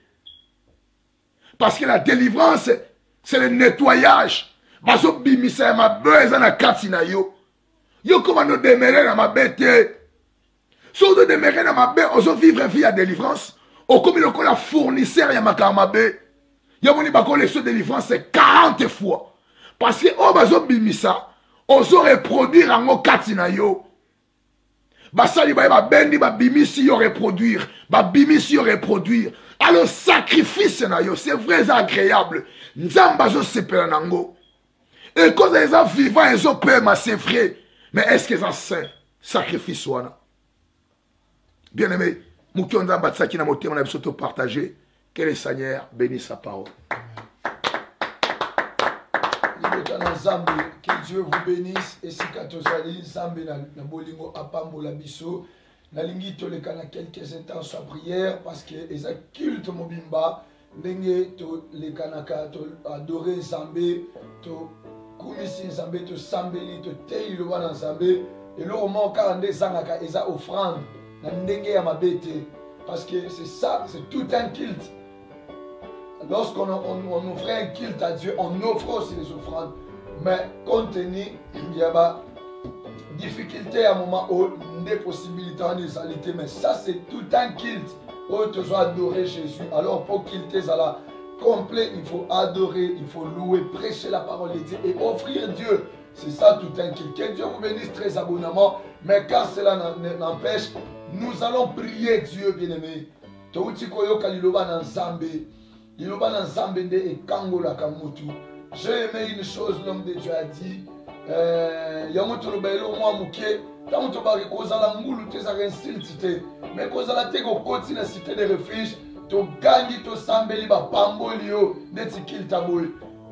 Parce que la délivrance, c'est le nettoyage. Bazo bimisa ya mabe eza na kati na yo. Yo koma no demeurer na mabe te. Si ozo demeurer na mabe, ozo vivre vie ya délivrance, okomi lokola fournisseur ya makambo mabe. yo moni bakoleso délivrance 40 fois parce que oyo bazobimisa ozo reproduire yango kati na yo basali baye babendi babimisi yo reproduire babimisi yo reproduire alors sacrifice na yo c'est vrai eza agréable nzambe azosepela na yango ekozala eza vivant ezopema c'est vrai mais est ce que eza saint sacrifice wana bien aimé moki oyo nzambe atisaki na motema na biso topartage que le seigneur béni sa parole libota na nzambe que dieu vous bénisse esika tozali nzambe na bolingo apambola biso nalingi toleka na quelques instants ya prière parce que eza culte mobimba ndenge tolekanaka to adore nzambe tokumisi nzambe tosambeli toteyi liloba na nzambe eloko moko kaka nde ezangaka eza offrande na ndenge ya mabe te parce que c'est ça c'est tout un culte lorsqu'on on, on offrait un culte à dieu on offre aussi les offrandes mais compte tenu ya ba difficulté ya moment oyo nde possibilité wana ezali te mais ça c'est tout un culte où tu dois adorer Jésus. Alors, pour qu'il te soit complet, il faut adorer, il faut louer, prêcher la parole de Dieu et offrir Dieu. C'est ça tout un kilt. Que Dieu vous bénisse très abondamment. Mais quand cela n'empêche, nous allons prier Dieu, bien-aimé. liloba na nzambe nde ekangolaka mutu j'ai aimé une chose l'homme de dieu a dit euh, yango toloba eloko mwa moke ntango tobaki kozala ngulu te ezalaka insulte te me kozala te kokoti na cité de refuge togangi tosambeli bapamboli yo neti kilta boye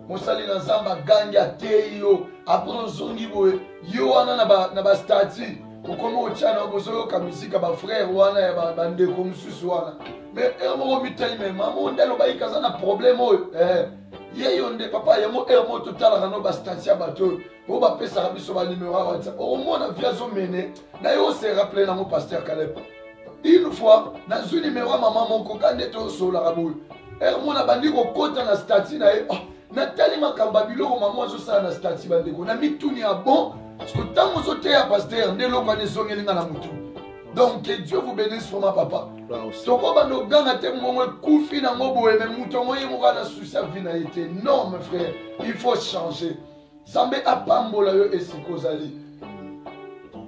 mosali na nzambe agangi ateyi yo apres ozongi boye yo wana na bastatut okomi otya na bozoyoka misika bafrere wana ya bandeko mosusu wana me ere moko omitali me mama oyo nde alobaki kaza na probleme oyo eh, ye yo nde papa yango ere moko totalaka no bastatut ya bato oyo oyo bapesaka biso banimero ya whatsapp okomona vi azomene na yo ose rappele nango paster caleb une fois nazwi nimero ya mama moko ka nde tosololaka boye ere mona bandi kokota na stati na ye oh, natali makambo ya biloko mama azosala na stati bandeko na mituni ya bon parceke ntango ozoteya paster nde eloko wana ezongeli nga na motu donc que dieu vous bénisse vraiment papa tokobanda oganga te mongo ekufi nango boye me moto yango ye moko ana susi ya vi na ye te non me frère il faut changer nzambe apambola yo esika ozali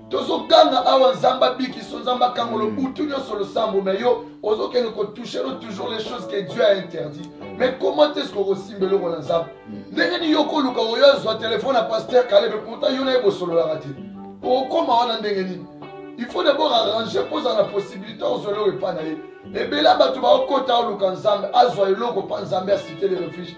tozoganga awa nzambe abikiso nzambe akangolo mm. butu nyonso losambo na yo ozokende kotouche no toujours les choses que dieu a interdit mais comment est ce que okosimba eloko na nzambe mm. ndenge nini yo koluka oyo azwa telefone ya paster kalebe pourtant yo na ye bosololaka te okokoma wana ndenge nini il faut d'abord arranger mpo ozala na possibilité ozwa eloko epai na ye ebele ya bato baokota oluka nzambe azwa eloko mpa nzambe asite le refuge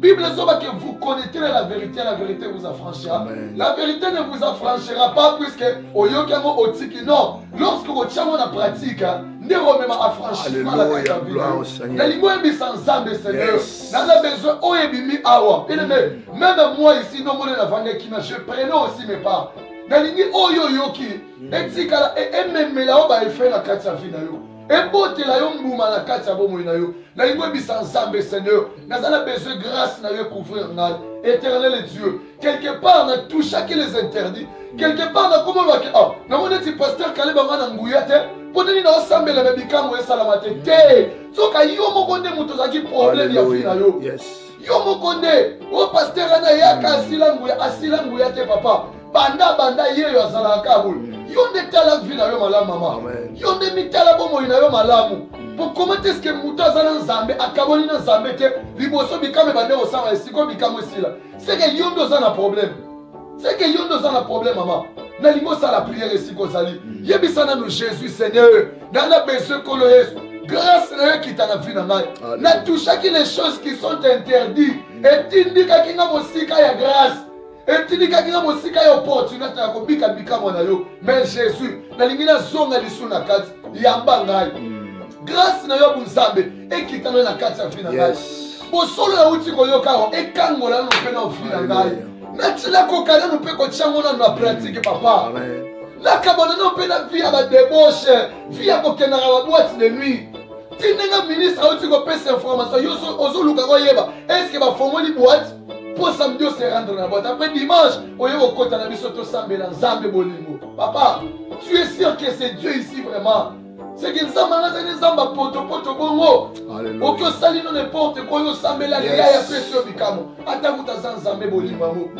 Bible ezoba que vous connaîtrez la vérité, la vérité vous affranchira. La vérité ne vous affranchira pas puisque oyoki yango otiki non. Lorsque otya yango na pratique, nde omema affranchissement na kati ya bino. Nalingi oyebisa Nzambe Seigneur, naza besoin oyo ebimi awa. Bien aimé, même moi ici, non mona navandaki na je prenais aussi mes parts. nalingi oyo oyoki etikala ememela yo baefet na kati ya vi na yo ebotela yo mbuma na kati ya bomoi na yo nalingi oyebisa nzambe seigneur naza na besoin grâce na yo ekouvrir ngai éternel et dieu quelque part na touchaki les interdits quelque part nakomonwaki a ah, nango neti paster kale banga na nguya te mpo nini naosambela na bikambo esalama te te soka yo moko nde moto ozalaki problème ya vi na yo yo moko nde o paster wana yaka hmm. asila nguya asila nguya te papa banda banda yeyo azalaka kaka boye hmm. yo nde tala vi na yo malamu mama yo nde mitala bomoi na yo malamu hmm. bokoma te ske moto aza na nzambe akaboli na nzambe te liboso bikambo ebande kosala esiko bikambo esila seke yo nde oza na probleme seke yo nde oza na probleme mama nalingi osala priere esika ozali yebisa nanu jésus seigneur nga na besoin nkolo yesu grâce na yo ekita na vie na ngai na touchaki les choses qui sont interdit mm. etindikaki nga mosika ya grâce etindikaki nga mosika ya opportunité ya kobika bikamwa na yo mais jésus nalingi nazonga lisu na kati yamba ngai mm. grâce na yo bonzambe ekitana na kati ya vi na ngai bosolo nauti koyoka awa ekangola nano mpe na vi na ngai natila koka nano mpe kotya ngo nano na pratike papa nakabana nano mpe na vi ya badeboshe vi ya kokendaka babwati de nuit ti ndenge ministre auti kopesa information yo ozoluka koyeba estce bafongoli boite mpo samedi ose rendre na boite apres dimanche oye kokota na biso tosambela nzambe bolingo papa tu es sûr que c'est dieu ici vraiment seke nzambe wana azali nzambe potopoto bongo oki osali no n'importe quoi yo osambeli aleya ya pesi yo bikamo ata kuta aza nzambe bolingo yango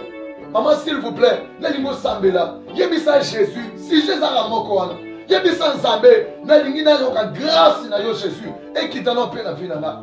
mama s'il vous plaît nalingi osambela yebisa jésus sujet ezaka moko wana yebisa nzambe nalingi nayoka grâce na yo jésus ekitana mpe na vi na nga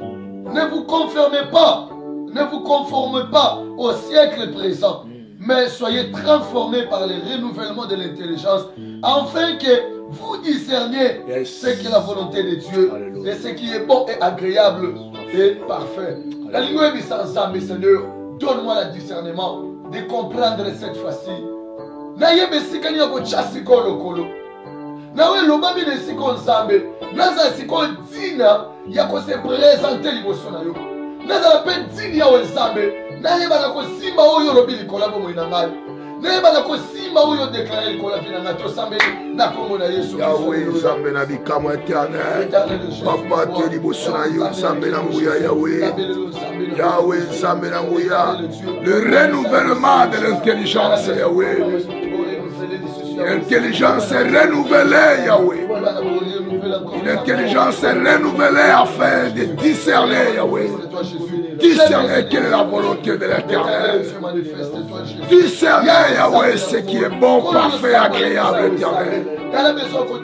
Ne vous confirmez pas, ne vous conformez pas au siècle présent, mais soyez transformés par le renouvellement de l'intelligence, afin que vous discerniez ce qui est la volonté de Dieu et ce qui est bon et agréable et parfait. La lingua mais Seigneur, donne-moi le discernement de comprendre cette fois-ci. Na nayeba si nini yakotya sikoyo lokolo nawe elobami na esika nzambe nazala sikoyo zina ya ko se presenter liboso na yo nazala mpe ntini yawe nzambe nayeba na kosimba oyo olobi likolo ya bomoi na ngai nayeba na kosimba oyo odeklare likolo ya vi na ngai tosambeli na nkombo na yesu yawe nzambe na bikamwa eternel papa te liboso na yo nzambe na nguya yawe yawe nzambe na nguya le renouvellement de l'intelligence yawe L'intelligence est renouvelée, Yahweh. L'intelligence est renouvelée afin de discerner, Yahweh. Discerner quelle est la volonté de l'éternel. Discerner, Yahweh, ce qui est bon, parfait, agréable, éternel.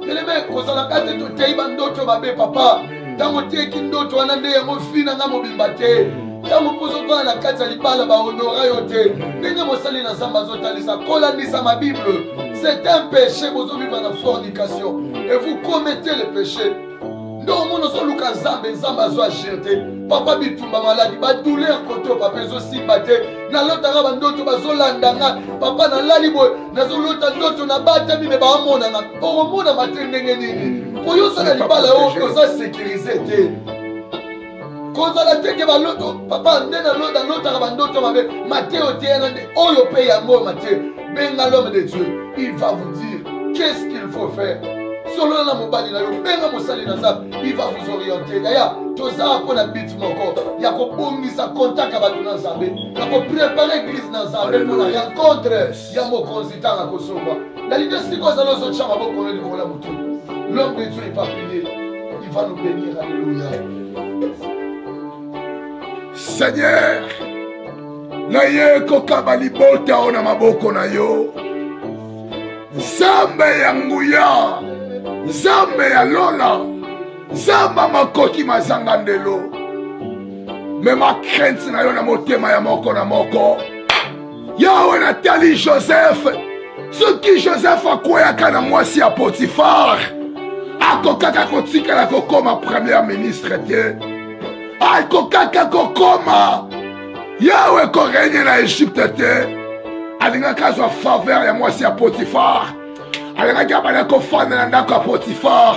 teleme kozala kati totei bandoto babe papa ntango oteki ndoto wana nde yango fina nga mobimba te ntango mpo ozokala na kati ya libala bahonora yo te ndenge mosali na zamba azotalisa kolandisa mabible c'est un péché bozovivre na fornication et vous commettez le péché nde omona ozoluka nzambe nzambe azwa agir te papa bitumba maladi badouleur koto papa ezosimba te nalotaka bandoto bazolanda nga papa nalali boye nazolota ndoto nabatami me baamona nga okomona mate ndenge nini koyosana libala oyo oza sécurise te kozala te ke baloto papa nde nalota lotaka bandoto mabe mateo teyana nde oyo mpe yango oyo mateo benga l'homme de dieu il va vous dire qu'est ce qu'il faut faire solola na mobali na yo benga mosali na nzambe il va vous orienter yaya toza mpo na bit moko ya kobongisa contact ya bato na nzambe ya koprepare eglise na nzambe mpo na rencontre ya mokonzi ntango akozongwa nalingi esika ozali ozotya maboko na likolo ya motu l'homme de dieu epapile il va nous bénir alléluia seigneur naye kokaba libota oyo na maboko na yo nzambe ya nguya nzambe ya lola nzambe makoki mazanga ndelo mema krenti na yo na motema ya moko na moko yawe natali joseph soki joseph akweyaka na mwasi ya potifar akokaka kotikala kokoma premier ministre te akokaka kokoma yawe korenye na egypte te alingaki azwa faveur ya mwasi ya potifar alingaki abanda kofanda na ndako ya potifar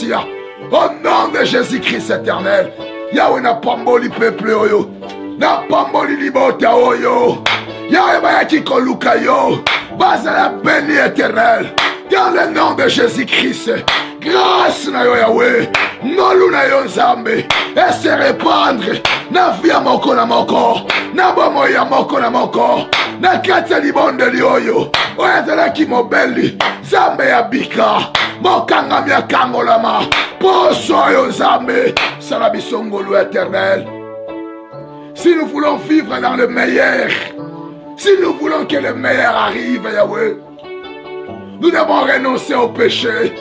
Tia. Au nom de Jésus-Christ éternel, Yahweh na pamboli peuple oyo, na pamboli libota oyo. Yahweh bayaki koluka yo, bazala béni éternel. Dans le nom de Jésus-Christ, grâce na yo Yahweh, ngolu na yo Nzambe, et se répandre na vie ya moko na moko, na bomoi ya moko na moko, na kati ya libondeli oyo, oyo azalaki mobeli nzambe ya bika mokangami akangolama poso oyo nzambe sala biso ngolu éternel si nous voulons vivre dans le meilleur si nous voulons que le meilleur arrive yahweh nous devons renoncer au péché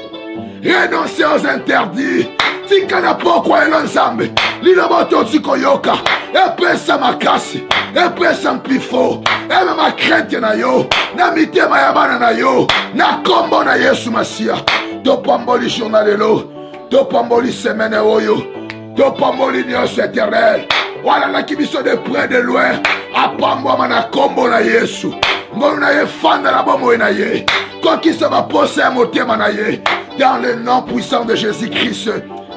renoncer aux interdits tika na pokwa elo nzambe liloba otoki koyoka epesa makasi epesa mpifo emema krente na yo na mitema ya bana na yo na nkombo na yesu masiya topamboli jour na lelo topamboli semene oyo topamboli nyonso eternel walalaki biso de près de loin apambwama na nkombo na yesu ngolu na ye efanda na bomoi na ye kokisa baposa ya motema na ye dans le nom puissant de jésus christ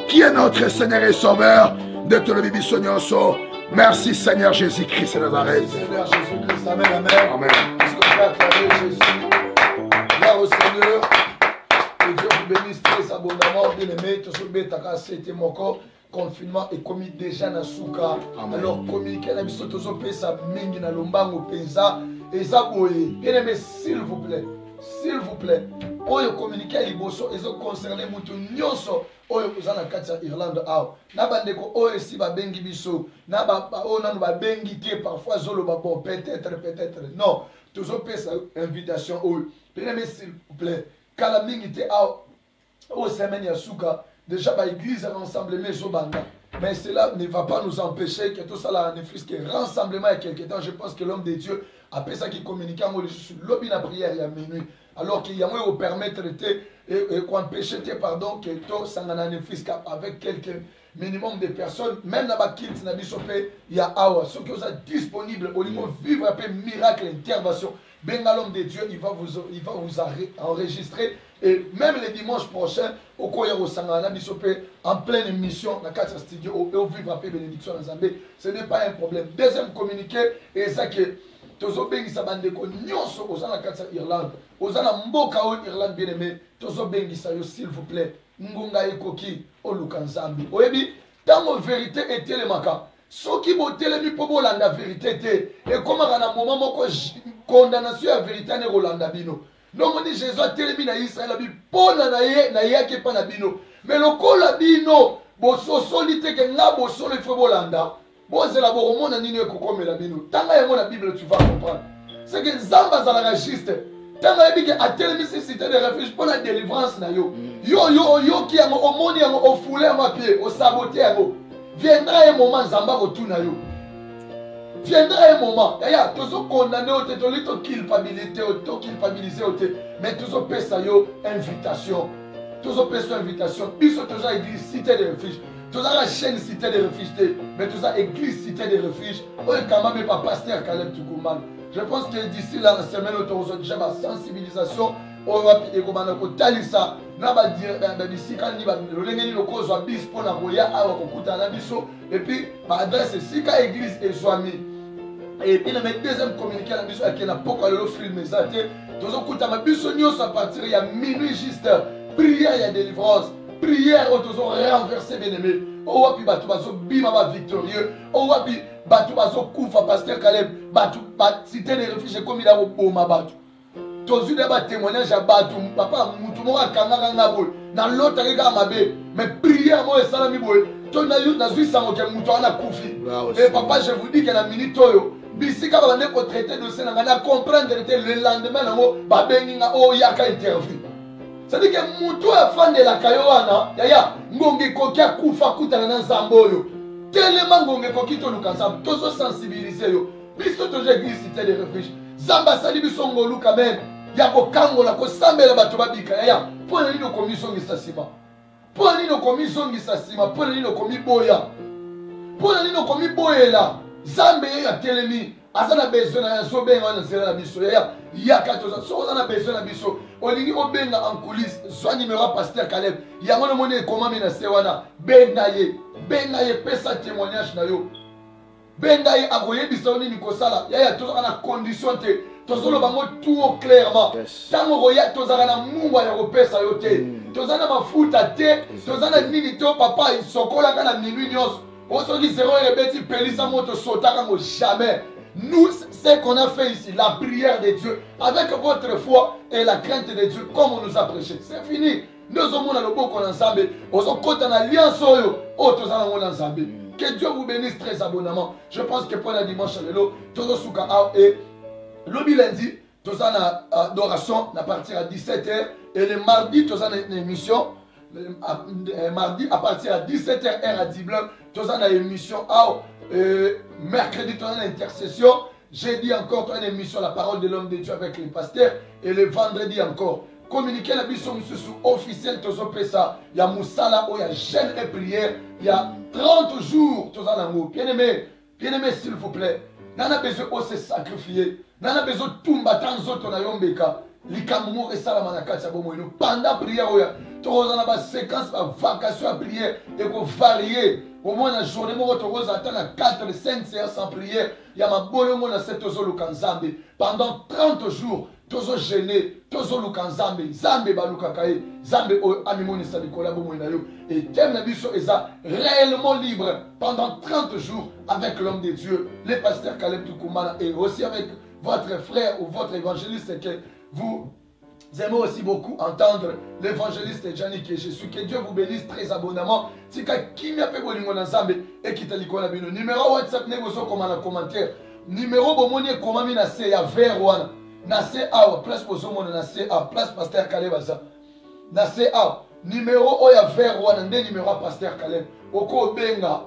qui est notre seigneur et sauveur de tolobi biso nyonso merci seigneur jésus christ nazareth seigneur jésus christ amen amen amen Là au Seigneur, que Dieu vous bénisse. les abonnements bien aimé tozobetaka sete moko confinement ekomi déjà na suka alors communiqué na biso tozopesa mingi na lombango mpenza eza boye bien aimé s'il vous plaît s'il vous plaît oyo communiqué ya liboso ezoconcerne moto nyonso oyo oza na kati ya irlande awa na bandeko oyo esi babengi biso na baoyo nano babengi te parfois azoloba bon peut-être peut-être non tozopesa invitation oyo bien aimé s'il vous plaît kala mingi te awa oyo oh, semaine ya suka déjà baeglise ya rassemblement ezobanda mais cela ne va pas nous empêcher que tosala ne fût que rassemblement ya quelque temps je pense que l'homme de dieu apesaki communiqué yango lisusu lobi na prière ya minuit alors que yango ekopermettre te ekoempêche te pardon que tosangana ne fût avec quelqu'un minimum de personnes même na bakilte na biso mpe ya awa soki oza disponible olingi ovivre mpe miracle intervention benga l'homme de dieu il va vous, il va vous enregistrer et même le dimanche prochain okoya kosangana na biso mpe en pleine émission na kati ya studio ovivre mpe bénédiction na nzambe ce n'est pas un problème deuxième communiqué eza ke tozobengisa bandeko nyonso oza na kati ya irlande oza na mboka oyo irlande bien aimé tozobengisa yo s'il vous plaît ngonga ekoki oluka nzambe oyebi ntango verite etelemaka soki botelemi mpo bolanda verite te ekomaka na moma moko kondanation ya verite ane kolanda bino nomoni jésus atelemi na israel abi mpona na ye nayaki epai na bino me lokola bino bososoli te ke nga bosolo ifo bolanda bozela bokomona nini ekokomela bino tanga yango na bible tu vas comprendre c'est que nzambe azalaka juste ntango ayebi ke atelemisi cité de refuge mpo na délivrance na yo mm. yo yo oyoki yango omoni yango ofule yango apie osabote yango viendra ye moment nzambe akotuna yo viendra ye moment yaya tozokondane yo te toli toculpabilité toculpabilise yo te mais tozopesa yo invitation tozopesa yo invitation biso toza eglise cité de refuge toza la chaîne cité de refuge te mais toza église cité de refuge oyo ekambami pa pasteur caleb tukumbana je pense que d'ici la semaine oyo tokozwa déjà basensibilisation oyo wapi ekobanda kotalisa na bisika nini lolenge nini okozwa bis mpo na koya awa kokutana na biso epuis baadresse esika église ezwami epuis na deuxième communiqué na biso ake na pokwa lelo film eza te tozokutama biso nyonso à partir ya minuit juste prière ya délivrance prière oyo tozo renverse bien aimé oyo oh, wapi bato bazobima ba victorieux oyo oh, wapi bato bazokufa pasteur caleb bato basite de refuge ekomi na koboma bato tozwi na batémoignage ya bato papa motu moko akangaka nga boye nalotaki kaka mabe mais prière moko esalami boye to nazwi sango ke moto wana akufi e eh, papa je vous dis ke na minute oyo bisika babande kotraite dossier na ngai na comprendre te le lendemain nango babengi nga oyaka oh, interview cest ke moto oyo afandelaka yo wana yaya ngonga ekoki akufa akutana na nzambe oyo telema ngonga ekoki toluka nzambe tozosensibilize yo biso toza eglise cité de refuge nzambe asali biso ngoluka meme ya kokangola kosambela bato babika yaya mpo na nini okomizongisa nsima mpo na nini okomizongisa nsima mpo na nini okomiboya mpo na nini okomiboyela zambe ye atelemi aza na besoin na ye azobenga wana nzela na biso yaya yaka toza soki oza na besoin na biso olingi obenga en coulisse zwa numero ya paster caleb yango namoni ekomami na se wana benga ye benga ye pesa témoignage na yo benga ye akoyebisa yo nini kosala yaya tozalaka na condition te tozoloba yango tout clairement ntango okoya tozalaka na mungwa ya kopesa yo te mm. toza na mafuta te toza na nini to papa isokolaka na minui nyonso o soki zero heure ebeti pelisa moto sotaka ngo jamais nous ce qu'on a fait ici la prière de dieu avec votre foi et la crainte de dieu comme on nous a prêché c'est fini nde ozomona loboko na nzambe ozokota na alliance oyo oyo toza nango na nzambe mm. que dieu vous bénisse très abonnement je pense que mpo na dimanche ya lelo tozosuka awa e lobi lundi toza na adoration na partir ya 17 heures et le mardi toza na émission euh, mardi à partir ya 17 heures heure ya dible toza na émission awa mercredi toza na intercession J'ai dit encore ton émission la parole de l'homme de Dieu avec les pasteurs et le vendredi encore communiquer na biso mosusu officiel tozopesa ya mosala oyo ya jeune et prière ya 30 jours toza nango bien aimé bien aimé s'il vous plaît nana besoin ose sacrifier nana besoin tumba ta nzoto na yo mbeka likambo moko esalama na kati ya bomoi no panda prière oyo tokozala na baséquence bavacation ya prière ekovarie omona journée moko tokozala ata na 4 5 séance en prière ya mabolongo na se tozoluka nzambe pendant 30 jours tozo gene tozoluka nzambe nzambe balukaka ye nzambe oyo amimonisa likolo ya bomoi na yo eteme na biso eza réellement libre pendant 30 jours avec l'homme de dieu le pasteur caleb tukumana et aussi avec votre frère ou votre évangéliste que vous Nous aimons aussi beaucoup entendre l'évangéliste Gianni que je suis. Que Dieu vous bénisse très abondamment. Tika kimia pe bolingo na Nzambe ekita likolo na bino. Numéro WhatsApp ndenge ozo koma na commentaire. Numéro bomoni ekomami na se ya vert wana. Na se awa place bozo mona na se awa place pasteur Caleb aza. Na se awa numéro oyo ya vert wana nde numéro ya pasteur Caleb. Oko benga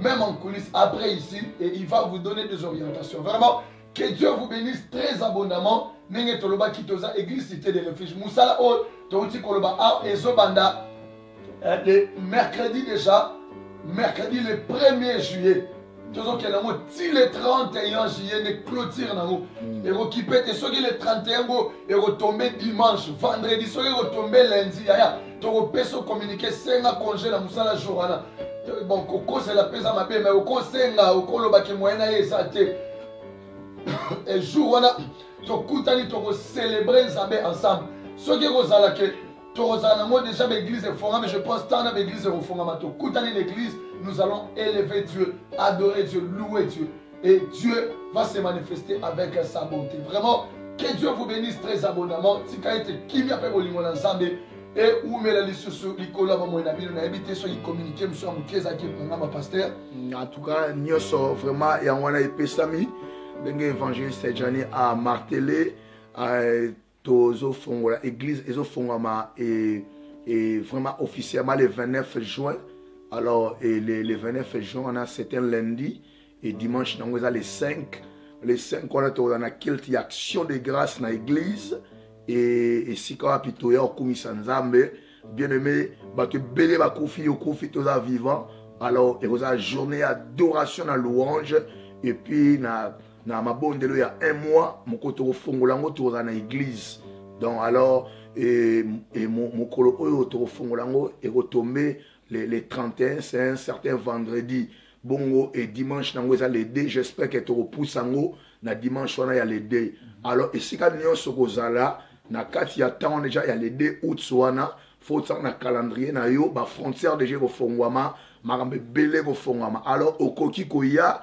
même en coulisses après ici et il va vous donner des orientations. Vraiment Que Dieu vous bénisse très abondamment. Nenge toloba kitoza église cité de refuge. Musala o touti koloba a ah, ezobanda euh, le mercredi déjà mercredi le 1er juillet. tozokenda yango ti le 31 juillet nde clôture na yango hmm. ekokipe te soki le 31 yango ekotombe dimanche vendredi soki ekotombe lundi yaya tokopesa okominike senga konge na mosala jour wana bon kokosela mpeza mabe mai okosenga okoloba kimoye na ye eza te ejour wana tokutani tokocelebre nzambe ensemble soki ekozala ke tokozala nango déjà baeglise efongami je pense ntango na baeglise ekofongama tokutani na eglise nous allons élever dieu adorer dieu louer dieu et Dieu va se manifester avec sa bonté. Vraiment, que Dieu vous bénisse très abondamment. Tika ete kimia pe bolingo na Nzambe et umela lisusu likolo ya bomoi na bino nayebi te soki communiqué mosusu ya moke ezalaki mpenza ma pasteur mm, en tout cas nyonso vraiment yango wana epesami ndenge évangéliste jani a martele tozofongola église ezofongama e, e, vraiment officiellement le 29 juin alors e, le, le 29 juin wana c'est un lundi et dimanche nango eza le 5 le 5 wana tokozala na kilte ya action de grâce na église e, esika wapi toya kokumisa nzambe bien aimé bato ebele bakufi okufi toza vivant alors ekozala journée ya adoration na louange et puis na na mabondelo ya un mois mokolo tokofongola yango tokozala na église donc alors e, e, mokolo oyo tokofongola yango ekotombe le, le 31 c'est un certain vendredi bongo e dimanche na yango eza le 2 j'espère ke tokopusa yango na dimanche wana ya le 2 alors esika nyonso kozala na kati ya ntango deja ya le 2 août wana faut otanga na calendrier na yo bafrontière deja ekofongwama makambo ebele ekofongwama alors okoki koya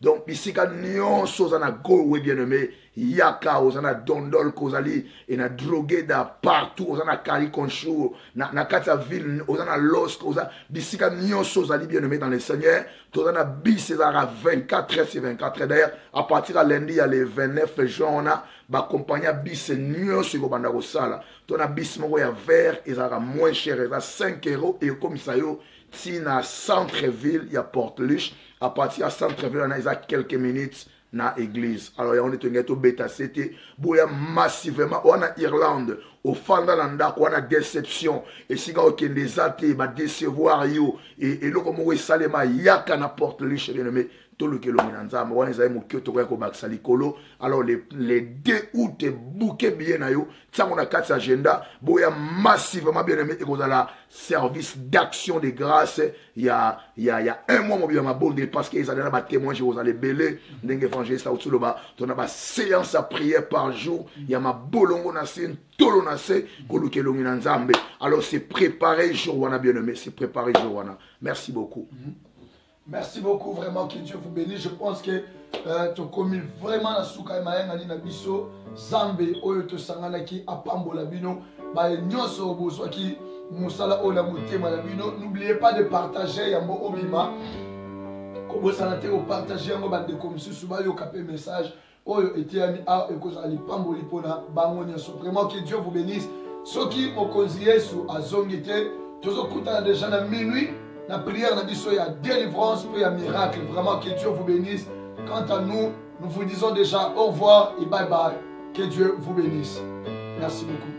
donc bisika nyonso oza na golwe bien aimé yaka oza na dondol kozali e na drogeda partout oza na kari conchour na, na kati ya ville oza na losk oza bisika nyonso ozali bien aimé dans le seigneur toza na bis ezalaka 24 heures sur 24 heures d'ailleurs à partir ya lundi ya le 29 juin wana bakompagnie ya bis nyonso ekobanda kosala to na bis moko ya vert ezalaka moins cher eza 5 euro ekomisa yo ntina centre ville ya porte luche à partir ya centre ville wana eza quelques minutes na église alors yango nde tolingaki tobeta se te boya massivement oa na irlande ofanda na ndako wana déception esika okende eza te badecevoir yo e, eloko moko esalema yaka na porte liche bien aimé toluka elongi na nzambe wana ezali moke tokoya kobakisa likolo alors le, le 2 août ebuke biye na yo tiango na kati ya agenda boya massivement bien aimé ekozala service d'action de grâce ya ya ya un mois mobima mabonde parce que ezali na batémoignage ekozala ebele ndenge évangéliste auti loba to na baséance ya prière par jour ya mabolongo na se ntolo na se koluka elongi na nzambe alors c'est préparé jour wana bien aimé c'est préparé jour wana merci beaucoup mm -hmm. Merci beaucoup vraiment que Dieu vous bénisse. Je pense que euh, tokomi vraiment na suka ya mayangani na biso Zambe oyo tosanganaki apambola bino baye nyonso bozwaki mosala oyo na motema na bino. N'oubliez pas de partager yango obima kobosana te kopartage yango bandeko mosusu bayoka mpe message oyo eteyami awa ekozala lipamboli mpo na bango nyonso vraiment que dieu vous bénisse soki mokonzi yesu azongi te tozokutana déjà na minuit na prière na biso ya délivrance mpe ya miracle vraiment que dieu vous bénisse quant à nous nous vous disons déjà au revoir et bye bye que dieu vous bénisse merci beaucoup